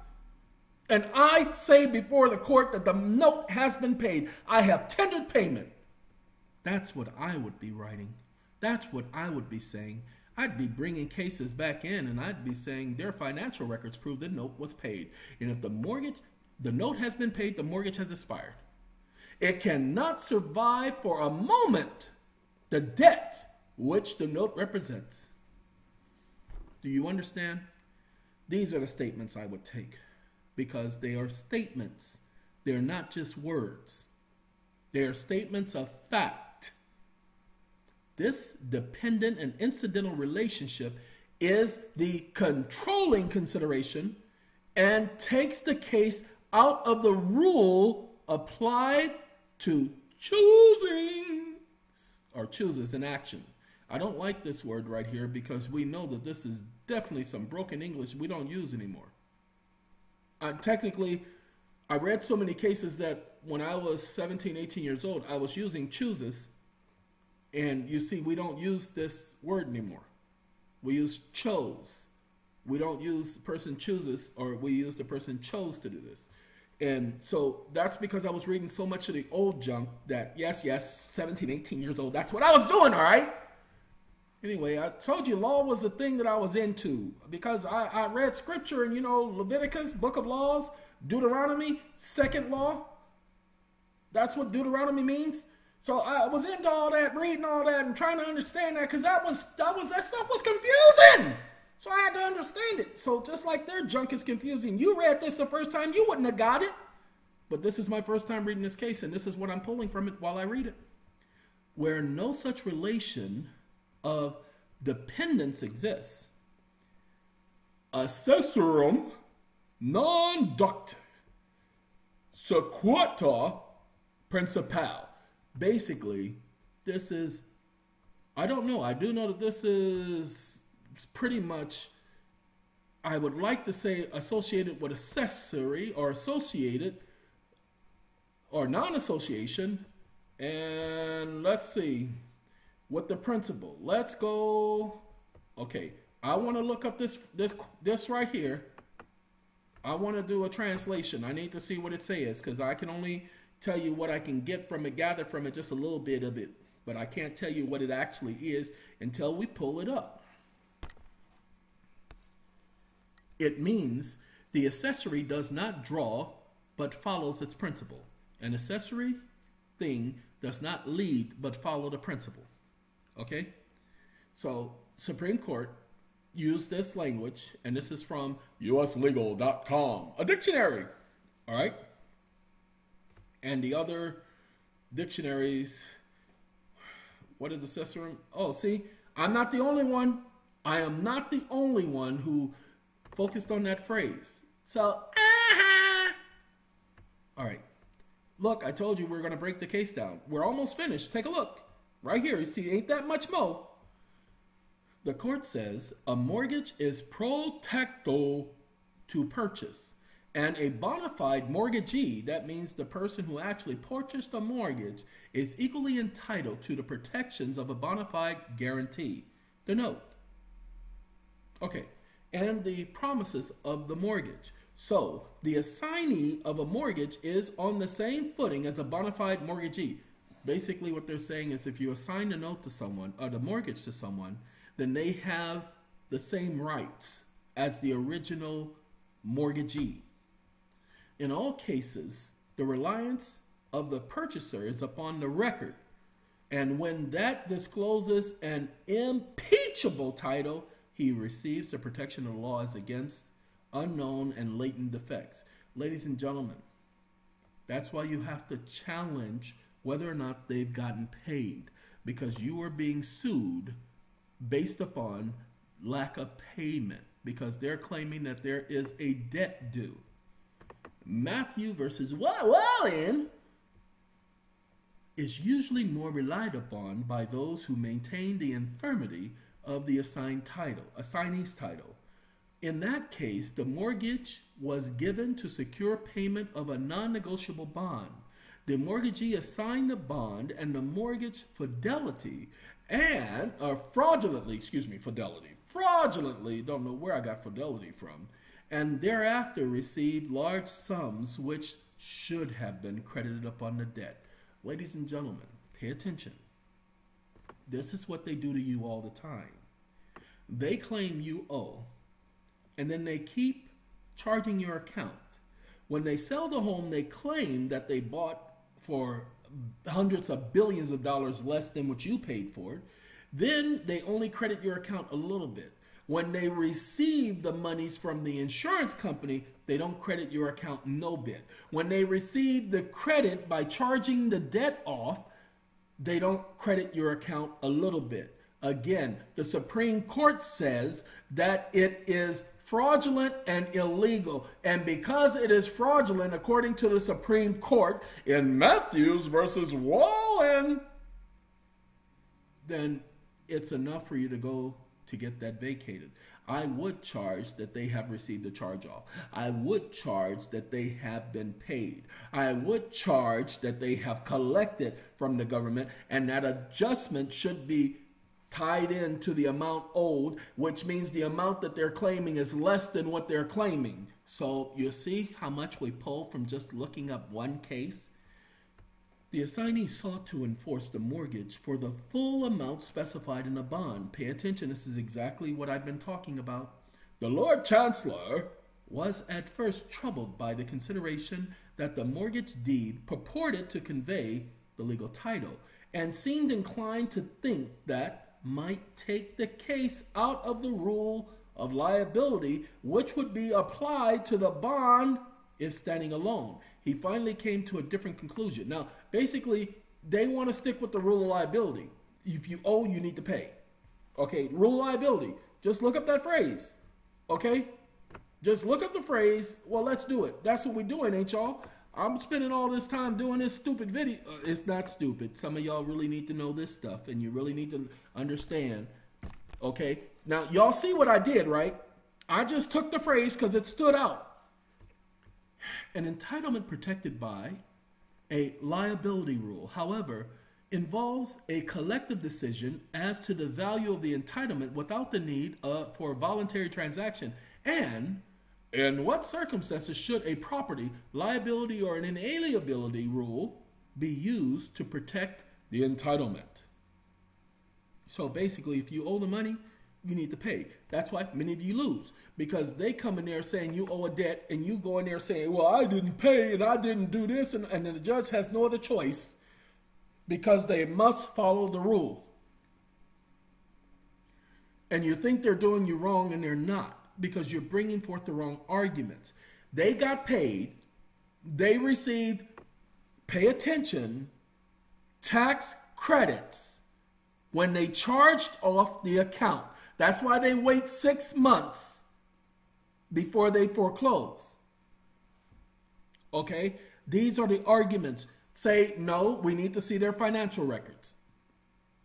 And I say before the court that the note has been paid. I have tendered payment. That's what I would be writing. That's what I would be saying. I'd be bringing cases back in and I'd be saying their financial records prove the note was paid. And if the mortgage, the note has been paid, the mortgage has expired. It cannot survive for a moment the debt which the note represents. Do you understand? These are the statements I would take because they are statements. They're not just words, they are statements of fact. This dependent and incidental relationship is the controlling consideration and takes the case out of the rule applied to choosing or chooses an action. I don't like this word right here because we know that this is definitely some broken English we don't use anymore. Uh, technically, I read so many cases that when I was 17, 18 years old, I was using chooses. And you see, we don't use this word anymore. We use chose. We don't use the person chooses, or we use the person chose to do this. And so that's because I was reading so much of the old junk that, yes, yes, 17, 18 years old, that's what I was doing, all right? Anyway, I told you law was the thing that I was into because I, I read scripture and, you know, Leviticus, book of laws, Deuteronomy, second law. That's what Deuteronomy means. So I was into all that, reading all that, and trying to understand that because that was that was that stuff was confusing. So I had to understand it. So just like their junk is confusing, you read this the first time, you wouldn't have got it. But this is my first time reading this case, and this is what I'm pulling from it while I read it. Where no such relation of dependence exists, accessorum non ducta sequata principal. Basically, this is, I don't know, I do know that this is pretty much, I would like to say, associated with accessory or associated or non association. And let's see, with the principle. Let's go. Okay, I want to look up this this this right here. I want to do a translation. I need to see what it says because I can only tell you what I can get from it, gather from it, just a little bit of it. But I can't tell you what it actually is until we pull it up. It means the accessory does not draw but follows its principle. An accessory thing does not lead but follow the principle. Okay? So, Supreme Court used this language, and this is from uslegal.com, a dictionary. All right? And the other dictionaries, what is accessory? Oh, see, I'm not the only one. I am not the only one who focused on that phrase. So, uh-huh. all right. Look, I told you we are going to break the case down. We're almost finished. Take a look. Right here. You see, ain't that much more. The court says a mortgage is pro tecto to purchase. And a bona fide mortgagee, that means the person who actually purchased a mortgage, is equally entitled to the protections of a bona fide guarantee, the note. Okay, and the promises of the mortgage. So, the assignee of a mortgage is on the same footing as a bona fide mortgagee. Basically, what they're saying is if you assign a note to someone or the mortgage to someone, then they have the same rights as the original mortgagee. In all cases, the reliance of the purchaser is upon the record. And when that discloses an impeachable title, he receives the protection of laws against unknown and latent defects. Ladies and gentlemen, that's why you have to challenge whether or not they've gotten paid because you are being sued based upon lack of payment because they're claiming that there is a debt due. Matthew versus Wallen is usually more relied upon by those who maintain the infirmity of the assigned title, assignee's title. In that case, the mortgage was given to secure payment of a non-negotiable bond. The mortgagee assigned the bond and the mortgage fidelity and or fraudulently, excuse me, fidelity. Fraudulently, don't know where I got fidelity from, and thereafter received large sums which should have been credited upon the debt. Ladies and gentlemen, pay attention. This is what they do to you all the time. They claim you owe, and then they keep charging your account. When they sell the home, they claim that they bought for hundreds of billions of dollars less than what you paid for it. Then they only credit your account a little bit. When they receive the monies from the insurance company, they don't credit your account no bit. When they receive the credit by charging the debt off, they don't credit your account a little bit. Again, the Supreme Court says that it is fraudulent and illegal. And because it is fraudulent, according to the Supreme Court in Matthews versus Wallen, then it's enough for you to go to get that vacated. I would charge that they have received a charge off. I would charge that they have been paid. I would charge that they have collected from the government and that adjustment should be tied in to the amount owed, which means the amount that they're claiming is less than what they're claiming. So you see how much we pull from just looking up one case? The assignee sought to enforce the mortgage for the full amount specified in the bond. Pay attention, this is exactly what I've been talking about. The Lord Chancellor was at first troubled by the consideration that the mortgage deed purported to convey the legal title and seemed inclined to think that might take the case out of the rule of liability, which would be applied to the bond if standing alone. He finally came to a different conclusion. Now, basically, they want to stick with the rule of liability. If you owe, you need to pay. Okay, rule of liability. Just look up that phrase. Okay? Just look up the phrase. Well, let's do it. That's what we're doing, ain't y'all? I'm spending all this time doing this stupid video. Uh, it's not stupid. Some of y'all really need to know this stuff, and you really need to understand. Okay, now y'all see what I did, right? I just took the phrase because it stood out. An entitlement protected by a liability rule, however, involves a collective decision as to the value of the entitlement without the need uh, for a voluntary transaction and in what circumstances should a property, liability, or an inalienability rule be used to protect the entitlement? So basically, if you owe the money, you need to pay. That's why many of you lose because they come in there saying you owe a debt and you go in there saying, well, I didn't pay and I didn't do this. And, and the judge has no other choice because they must follow the rule. And you think they're doing you wrong and they're not because you're bringing forth the wrong arguments. They got paid, they received, pay attention, tax credits when they charged off the account. That's why they wait six months before they foreclose. Okay? These are the arguments. Say, no, we need to see their financial records.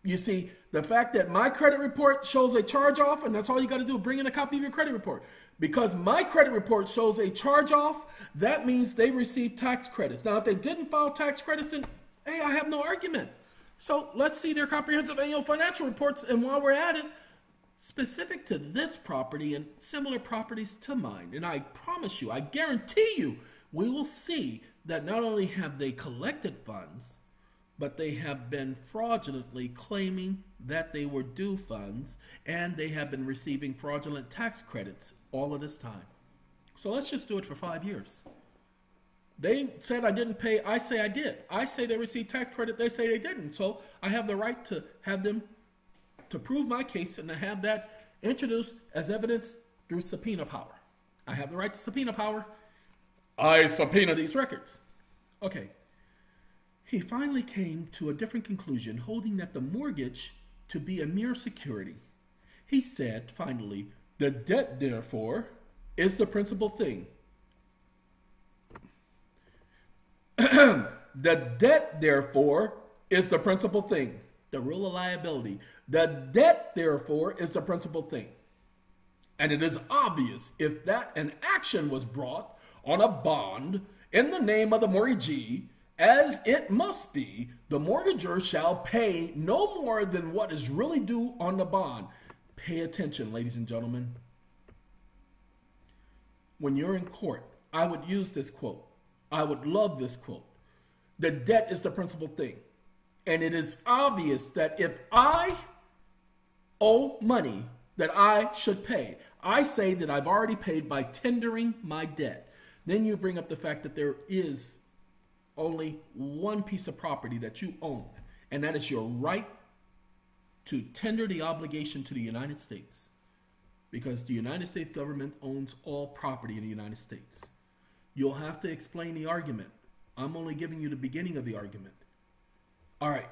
You see, the fact that my credit report shows a charge off, and that's all you got to do, bring in a copy of your credit report. Because my credit report shows a charge off, that means they received tax credits. Now, if they didn't file tax credits, then hey, I have no argument. So let's see their comprehensive annual financial reports. And while we're at it, specific to this property and similar properties to mine, and I promise you, I guarantee you, we will see that not only have they collected funds, but they have been fraudulently claiming that they were due funds and they have been receiving fraudulent tax credits all of this time. So let's just do it for five years. They said I didn't pay. I say I did. I say they received tax credit. They say they didn't. So I have the right to have them to prove my case and to have that introduced as evidence through subpoena power. I have the right to subpoena power. I subpoena these records. Okay, he finally came to a different conclusion, holding that the mortgage to be a mere security. He said, finally, the debt, therefore, is the principal thing. the debt, therefore, is the principal thing, the rule of liability. The debt, therefore, is the principal thing. And it is obvious if that an action was brought on a bond in the name of the mortgagee, as it must be, the mortgager shall pay no more than what is really due on the bond. Pay attention, ladies and gentlemen. When you're in court, I would use this quote. I would love this quote. The debt is the principal thing. And it is obvious that if I owe money that I should pay, I say that I've already paid by tendering my debt. Then you bring up the fact that there is only one piece of property that you own, and that is your right to tender the obligation to the United States. Because the United States government owns all property in the United States. You'll have to explain the argument. I'm only giving you the beginning of the argument. All right.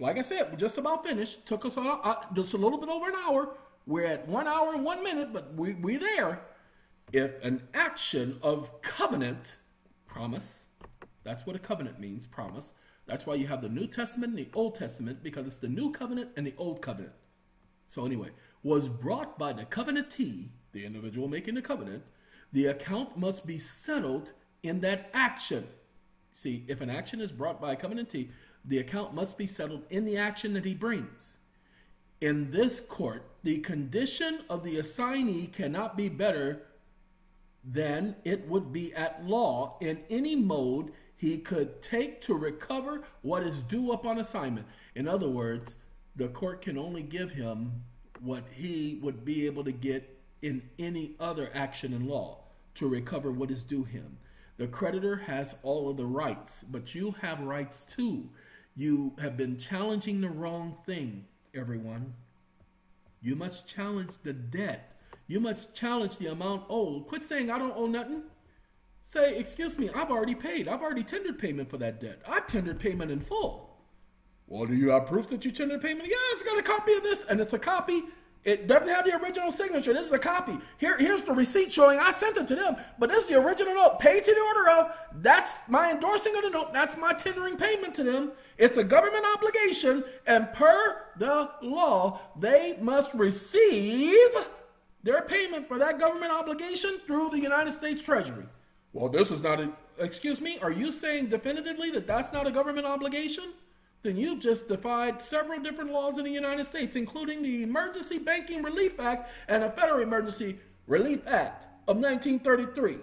Like I said, we're just about finished. Took us all, uh, just a little bit over an hour. We're at one hour and one minute, but we, we're there. If an action of covenant, promise, that's what a covenant means, promise. That's why you have the New Testament and the Old Testament, because it's the New Covenant and the Old Covenant. So, anyway, was brought by the covenantee, the individual making the covenant, the account must be settled in that action. See, if an action is brought by a covenantee, the account must be settled in the action that he brings. In this court, the condition of the assignee cannot be better than it would be at law in any mode he could take to recover what is due upon assignment. In other words, the court can only give him what he would be able to get in any other action in law to recover what is due him. The creditor has all of the rights, but you have rights too. You have been challenging the wrong thing, everyone. You must challenge the debt. You must challenge the amount owed. Quit saying, I don't owe nothing. Say, excuse me, I've already paid. I've already tendered payment for that debt. I've tendered payment in full. Well, do you have proof that you tendered payment? Yeah, it's got a copy of this, and it's a copy it doesn't have the original signature. This is a copy. Here, here's the receipt showing I sent it to them, but this is the original note paid to the order of. That's my endorsing of the note. That's my tendering payment to them. It's a government obligation, and per the law, they must receive their payment for that government obligation through the United States Treasury. Well, this is not a. Excuse me. Are you saying definitively that that's not a government obligation? Then you've just defied several different laws in the United States, including the Emergency Banking Relief Act and the Federal Emergency Relief Act of 1933.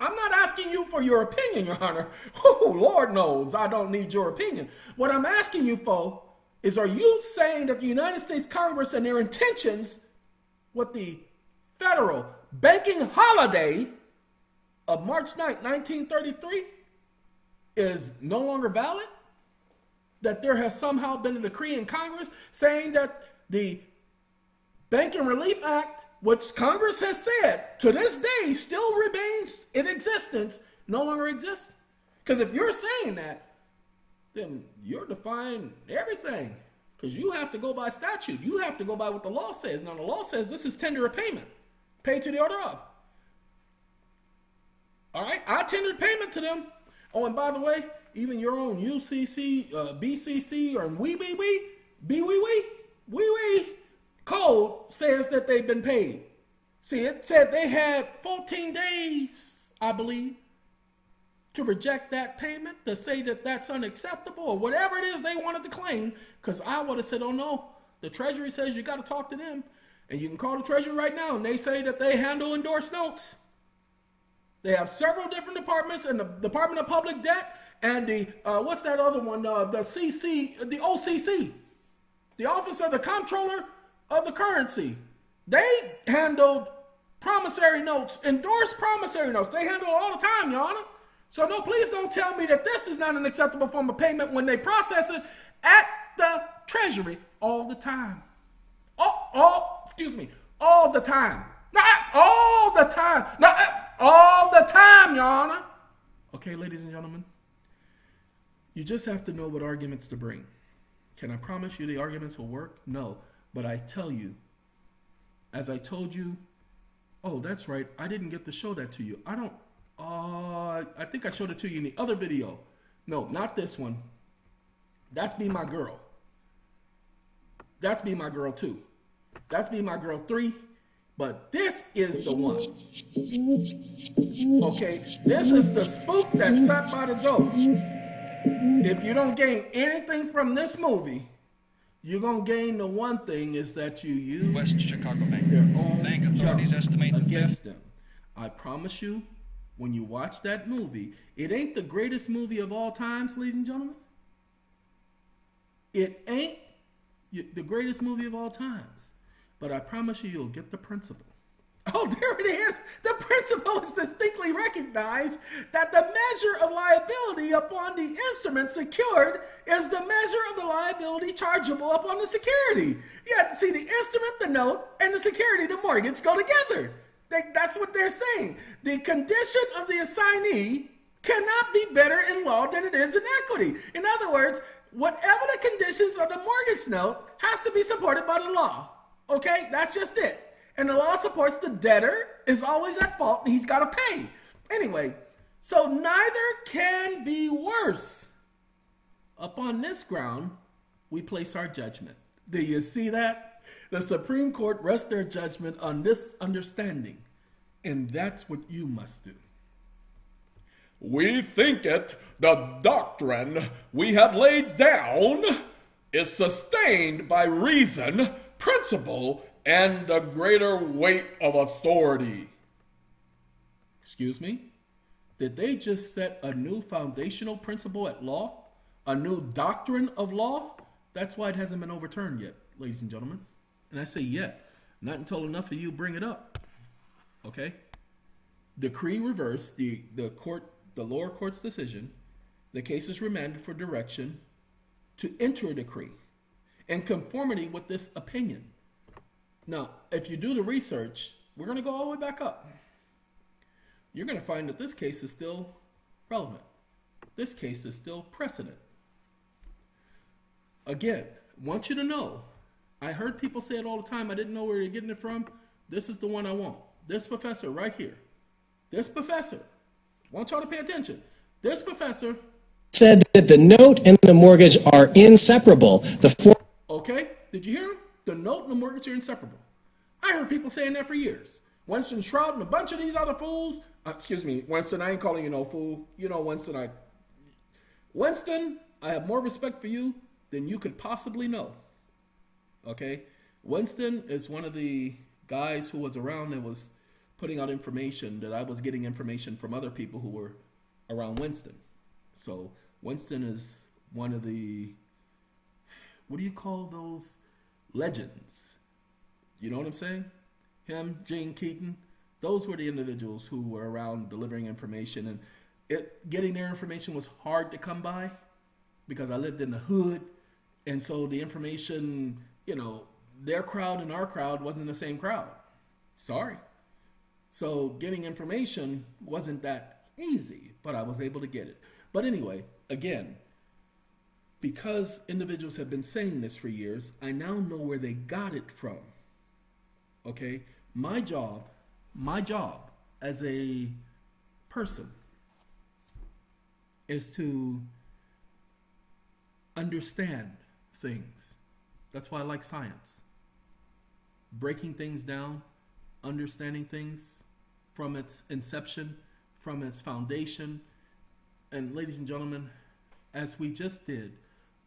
I'm not asking you for your opinion, Your Honor. Oh, Lord knows I don't need your opinion. What I'm asking you for is are you saying that the United States Congress and their intentions with the federal banking holiday of March 9, 1933 is no longer valid? That there has somehow been a decree in Congress saying that the Banking Relief Act, which Congress has said to this day still remains in existence, no longer exists? Because if you're saying that, then you're defying everything. Because you have to go by statute. You have to go by what the law says. Now, the law says this is tender of payment, paid to the order of. All right, I tendered payment to them. Oh, and by the way, even your own UCC, uh, BCC, or wee wee wee, B wee wee, wee wee code says that they've been paid. See, it said they had 14 days, I believe, to reject that payment, to say that that's unacceptable, or whatever it is they wanted to claim. Because I would have said, oh no, the Treasury says you got to talk to them. And you can call the Treasury right now, and they say that they handle endorsed notes. They have several different departments, and the Department of Public Debt and the uh, what's that other one? Uh, the CC, the OCC, the Office of the Comptroller of the Currency. They handled promissory notes, endorsed promissory notes. They handle all the time, Your Honor. So no, please don't tell me that this is not an acceptable form of payment when they process it at the Treasury all the time. All, all excuse me, all the time. Not all the time. Not all the time, Your Honor. Okay, ladies and gentlemen, you just have to know what arguments to bring. Can I promise you the arguments will work? No. But I tell you, as I told you, oh, that's right, I didn't get to show that to you. I don't, uh, I think I showed it to you in the other video. No, not this one. That's Be My Girl. That's Be My Girl 2. That's Be My Girl 3. But this is the one. Okay, this is the spook that sat by the door. If you don't gain anything from this movie, you're gonna gain the one thing is that you use West Chicago Bank. their own Bank authorities estimate against them. I promise you, when you watch that movie, it ain't the greatest movie of all times, ladies and gentlemen. It ain't the greatest movie of all times, but I promise you, you'll get the principle. Oh, there it is. The principle is distinctly recognized that the measure of liability upon the instrument secured is the measure of the liability chargeable upon the security. Yeah, see, the instrument, the note, and the security, the mortgage, go together. They, that's what they're saying. The condition of the assignee cannot be better in law than it is in equity. In other words, whatever the conditions of the mortgage note has to be supported by the law. Okay, that's just it. And the law supports the debtor is always at fault and he's got to pay. Anyway, so neither can be worse. Upon this ground, we place our judgment. Do you see that? The Supreme Court rests their judgment on this understanding, and that's what you must do. We think it, the doctrine we have laid down, is sustained by reason, principle, and the greater weight of authority. Excuse me? Did they just set a new foundational principle at law? A new doctrine of law? That's why it hasn't been overturned yet, ladies and gentlemen. And I say yet, not until enough of you bring it up. Okay? Decree reversed the, the court the lower court's decision. The case is remanded for direction to enter a decree in conformity with this opinion. Now, if you do the research, we're going to go all the way back up. You're going to find that this case is still relevant. This case is still precedent. Again, want you to know, I heard people say it all the time. I didn't know where you're getting it from. This is the one I want. This professor right here. This professor. want y'all to pay attention. This professor said that the note and the mortgage are inseparable. The did you hear him? The note and the mortgage are inseparable. I heard people saying that for years. Winston Shrout and a bunch of these other fools. Uh, excuse me, Winston. I ain't calling you no fool. You know, Winston. I, Winston. I have more respect for you than you could possibly know. Okay, Winston is one of the guys who was around that was putting out information that I was getting information from other people who were around Winston. So Winston is one of the what do you call those legends? You know what I'm saying? Him, Jean Keating, those were the individuals who were around delivering information, and it getting their information was hard to come by because I lived in the hood, and so the information, you know, their crowd and our crowd wasn't the same crowd. Sorry. So getting information wasn't that easy, but I was able to get it. But anyway, again, because individuals have been saying this for years, I now know where they got it from. Okay? My job, my job as a person is to understand things. That's why I like science. Breaking things down, understanding things from its inception, from its foundation. And ladies and gentlemen, as we just did,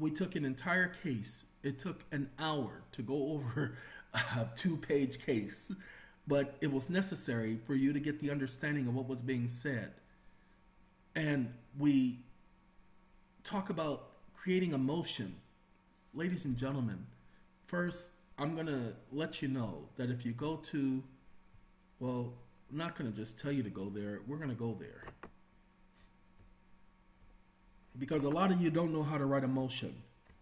we took an entire case. It took an hour to go over a two page case, but it was necessary for you to get the understanding of what was being said. And we talk about creating emotion. Ladies and gentlemen, first, I'm going to let you know that if you go to, well, I'm not going to just tell you to go there, we're going to go there because a lot of you don't know how to write a motion.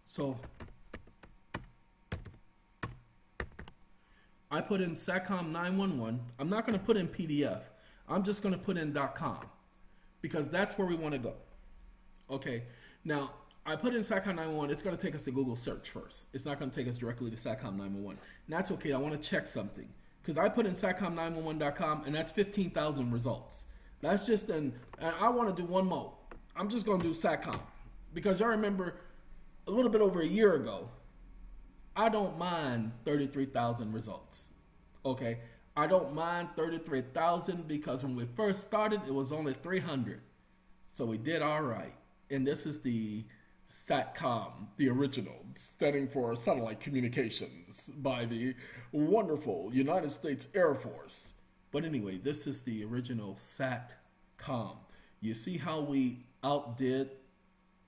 So I put in SATCOM 911. I'm not going to put in PDF. I'm just going to put in .com because that's where we want to go. Okay. Now, I put in SATCOM 911. It's going to take us to Google search first. It's not going to take us directly to SATCOM 911. And that's okay. I want to check something because I put in SATCOM911.com and that's 15,000 results. That's just an, I want to do one more. I'm just gonna do SATCOM because I remember a little bit over a year ago. I don't mind 33,000 results. Okay, I don't mind 33,000 because when we first started, it was only 300. So we did all right. And this is the SATCOM, the original, standing for Satellite Communications by the wonderful United States Air Force. But anyway, this is the original SATCOM. You see how we outdid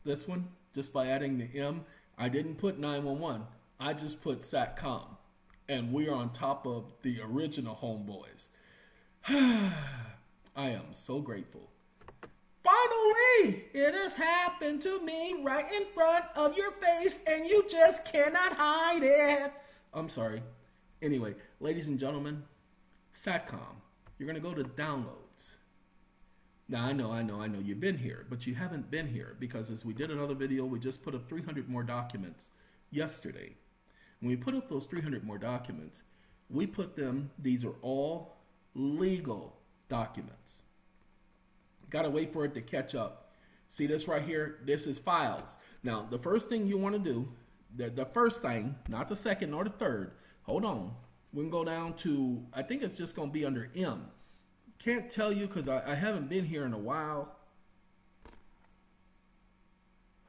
this one just by adding the M? I didn't put 911, I just put SATCOM. And we are on top of the original homeboys. I am so grateful. Finally, it has happened to me right in front of your face, and you just cannot hide it. I'm sorry. Anyway, ladies and gentlemen, SATCOM, you're going to go to downloads. Now, I know, I know, I know you've been here, but you haven't been here because as we did another video, we just put up 300 more documents yesterday. When we put up those 300 more documents, we put them, these are all legal documents. Got to wait for it to catch up. See this right here? This is files. Now, the first thing you want to do, the, the first thing, not the second nor the third, hold on. We can go down to, I think it's just going to be under M. Can't tell you because I, I haven't been here in a while.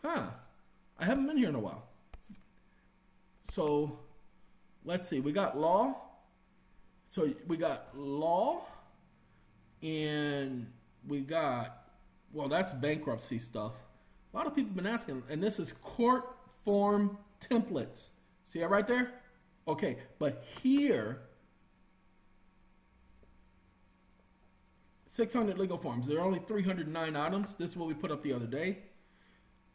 Huh. I haven't been here in a while. So, let's see. We got law. So, we got law. And we got, well, that's bankruptcy stuff. A lot of people have been asking, and this is court form templates. See that right there? Okay, but here, 600 legal forms. There are only 309 items. This is what we put up the other day.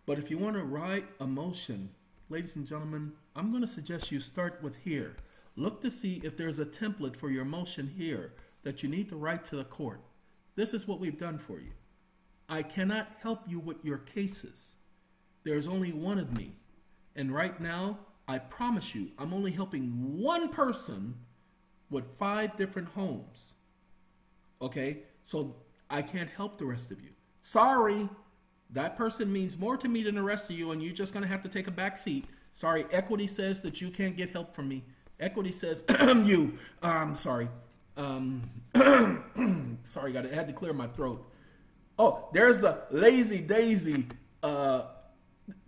But if you want to write a motion, ladies and gentlemen, I'm going to suggest you start with here. Look to see if there's a template for your motion here that you need to write to the court. This is what we've done for you. I cannot help you with your cases. There's only one of me. And right now, I promise you, I'm only helping one person with five different homes. Okay? So I can't help the rest of you. Sorry. That person means more to me than the rest of you, and you're just going to have to take a back seat. Sorry, equity says that you can't get help from me. Equity says, you. I'm sorry. Um, sorry, got I had to clear my throat. Oh, there's the Lazy Daisy uh,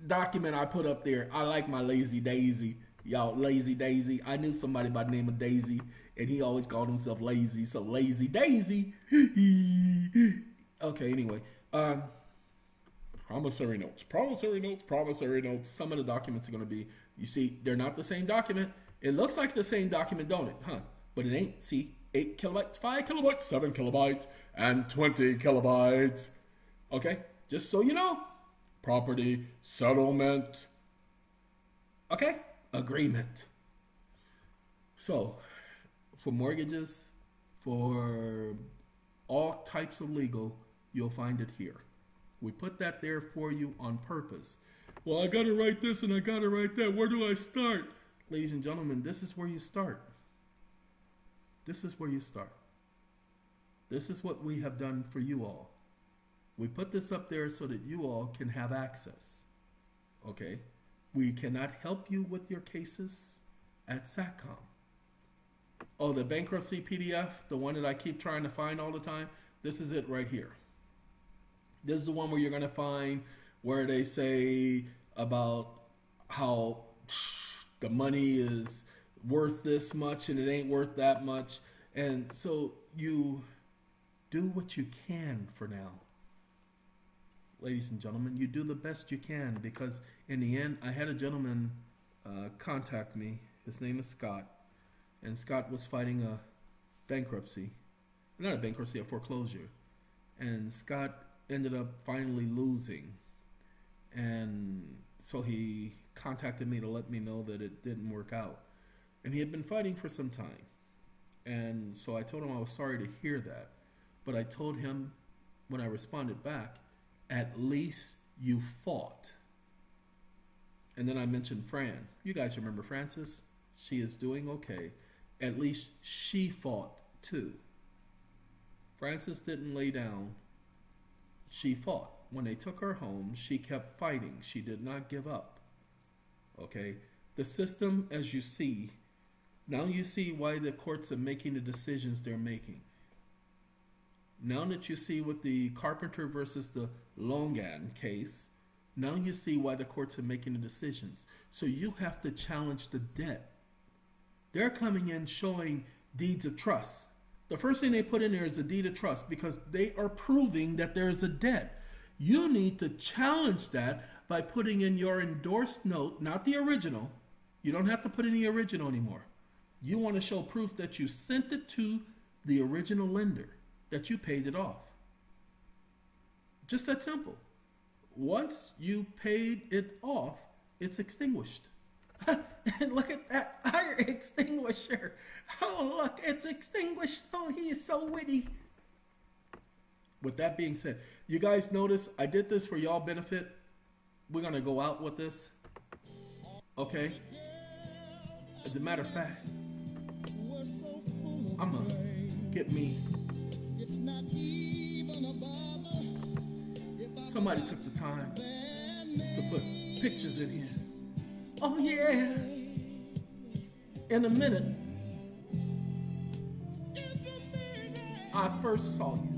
document I put up there. I like my Lazy Daisy. Y'all, Lazy Daisy. I knew somebody by the name of Daisy, and he always called himself Lazy. So, Lazy Daisy. okay, anyway. Um, promissory notes, promissory notes, promissory notes. Some of the documents are going to be, you see, they're not the same document. It looks like the same document, don't it? Huh? But it ain't. See, 8 kilobytes, 5 kilobytes, 7 kilobytes, and 20 kilobytes. Okay, just so you know. Property, settlement. Okay, agreement. So, for mortgages, for all types of legal, you'll find it here. We put that there for you on purpose. Well, I gotta write this and I gotta write that. Where do I start? Ladies and gentlemen, this is where you start. This is where you start. This is what we have done for you all. We put this up there so that you all can have access. Okay? We cannot help you with your cases at SATCOM. Oh, the bankruptcy PDF, the one that I keep trying to find all the time, this is it right here. This is the one where you're going to find where they say about how the money is worth this much and it ain't worth that much. And so you do what you can for now. Ladies and gentlemen, you do the best you can because in the end, I had a gentleman uh, contact me. His name is Scott. And Scott was fighting a bankruptcy. Not a bankruptcy, a foreclosure. And Scott ended up finally losing. And so he contacted me to let me know that it didn't work out. And he had been fighting for some time. And so I told him I was sorry to hear that. But I told him when I responded back, at least you fought. And then I mentioned Fran. You guys remember Frances? She is doing okay. At least she fought too. Frances didn't lay down. She fought. when they took her home, she kept fighting. She did not give up. Okay? The system, as you see, now you see why the courts are making the decisions they're making. Now that you see with the Carpenter versus the Longan case, now you see why the courts are making the decisions. So you have to challenge the debt. They're coming in showing deeds of trust. The first thing they put in there is a deed of trust because they are proving that there is a debt. You need to challenge that by putting in your endorsed note, not the original. You don't have to put in the original anymore. You want to show proof that you sent it to the original lender, that you paid it off. Just that simple. Once you paid it off, it's extinguished. And look at that fire extinguisher. Oh, look, it's extinguished. Oh, he is so witty. With that being said, you guys notice I did this for y'all benefit. We're going to go out with this. Okay? As a matter of fact, I'm going to get me. Somebody took the time to put pictures in here. Oh, yeah. In a minute, I first saw you.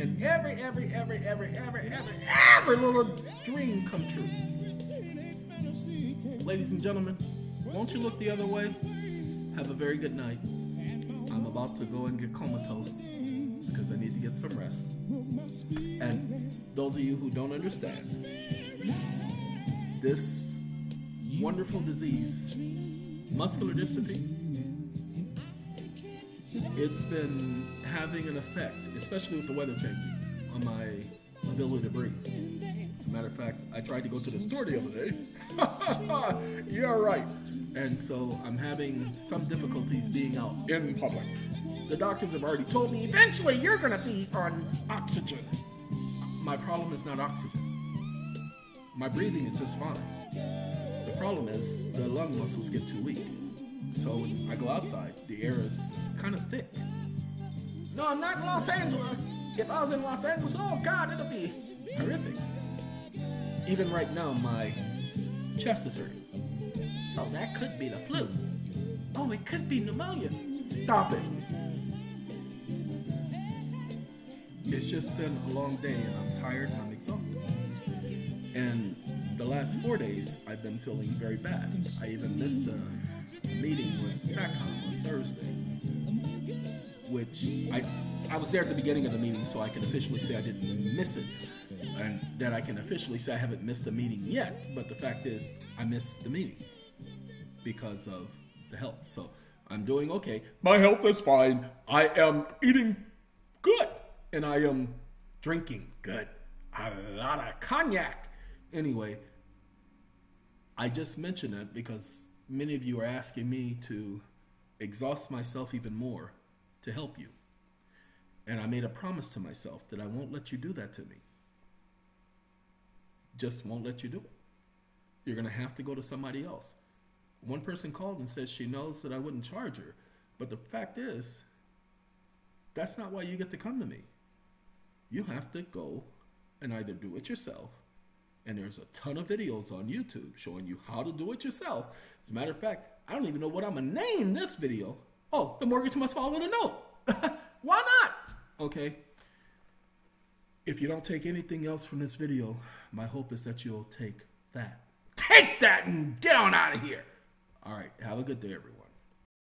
And every, every, every, every, every, every, every little dream come true. Ladies and gentlemen, won't you look the other way? Have a very good night. I'm about to go and get comatose because I need to get some rest. And those of you who don't understand, this wonderful disease, muscular dystrophy, it's been having an effect, especially with the weather changing, on my ability to breathe. As a matter of fact, I tried to go to the store the other day. You're right. And so I'm having some difficulties being out in public. The doctors have already told me eventually you're going to be on oxygen. My problem is not oxygen. My breathing is just fine. The problem is the lung muscles get too weak. So when I go outside, the air is kind of thick. No, I'm not in Los Angeles. If I was in Los Angeles, oh God, it'll be horrific. Even right now, my chest is hurting. Oh, that could be the flu. Oh, it could be pneumonia. Stop it. It's just been a long day and I'm tired and I'm exhausted. And the last four days, I've been feeling very bad. I even missed a meeting with SATCOM on Thursday, which I, I was there at the beginning of the meeting, so I can officially say I didn't miss it. And that I can officially say I haven't missed the meeting yet, but the fact is, I missed the meeting because of the health. So I'm doing okay. My health is fine. I am eating good, and I am drinking good. A lot of cognac. Anyway, I just mentioned that because many of you are asking me to exhaust myself even more to help you. And I made a promise to myself that I won't let you do that to me. Just won't let you do it. You're going to have to go to somebody else. One person called and says she knows that I wouldn't charge her. But the fact is, that's not why you get to come to me. You have to go and either do it yourself, and there's a ton of videos on YouTube showing you how to do it yourself. As a matter of fact, I don't even know what I'm gonna name this video. Oh, the mortgage must in a note. why not? Okay. If you don't take anything else from this video, my hope is that you'll take that. Take that and get on out of here. All right. Have a good day, everyone.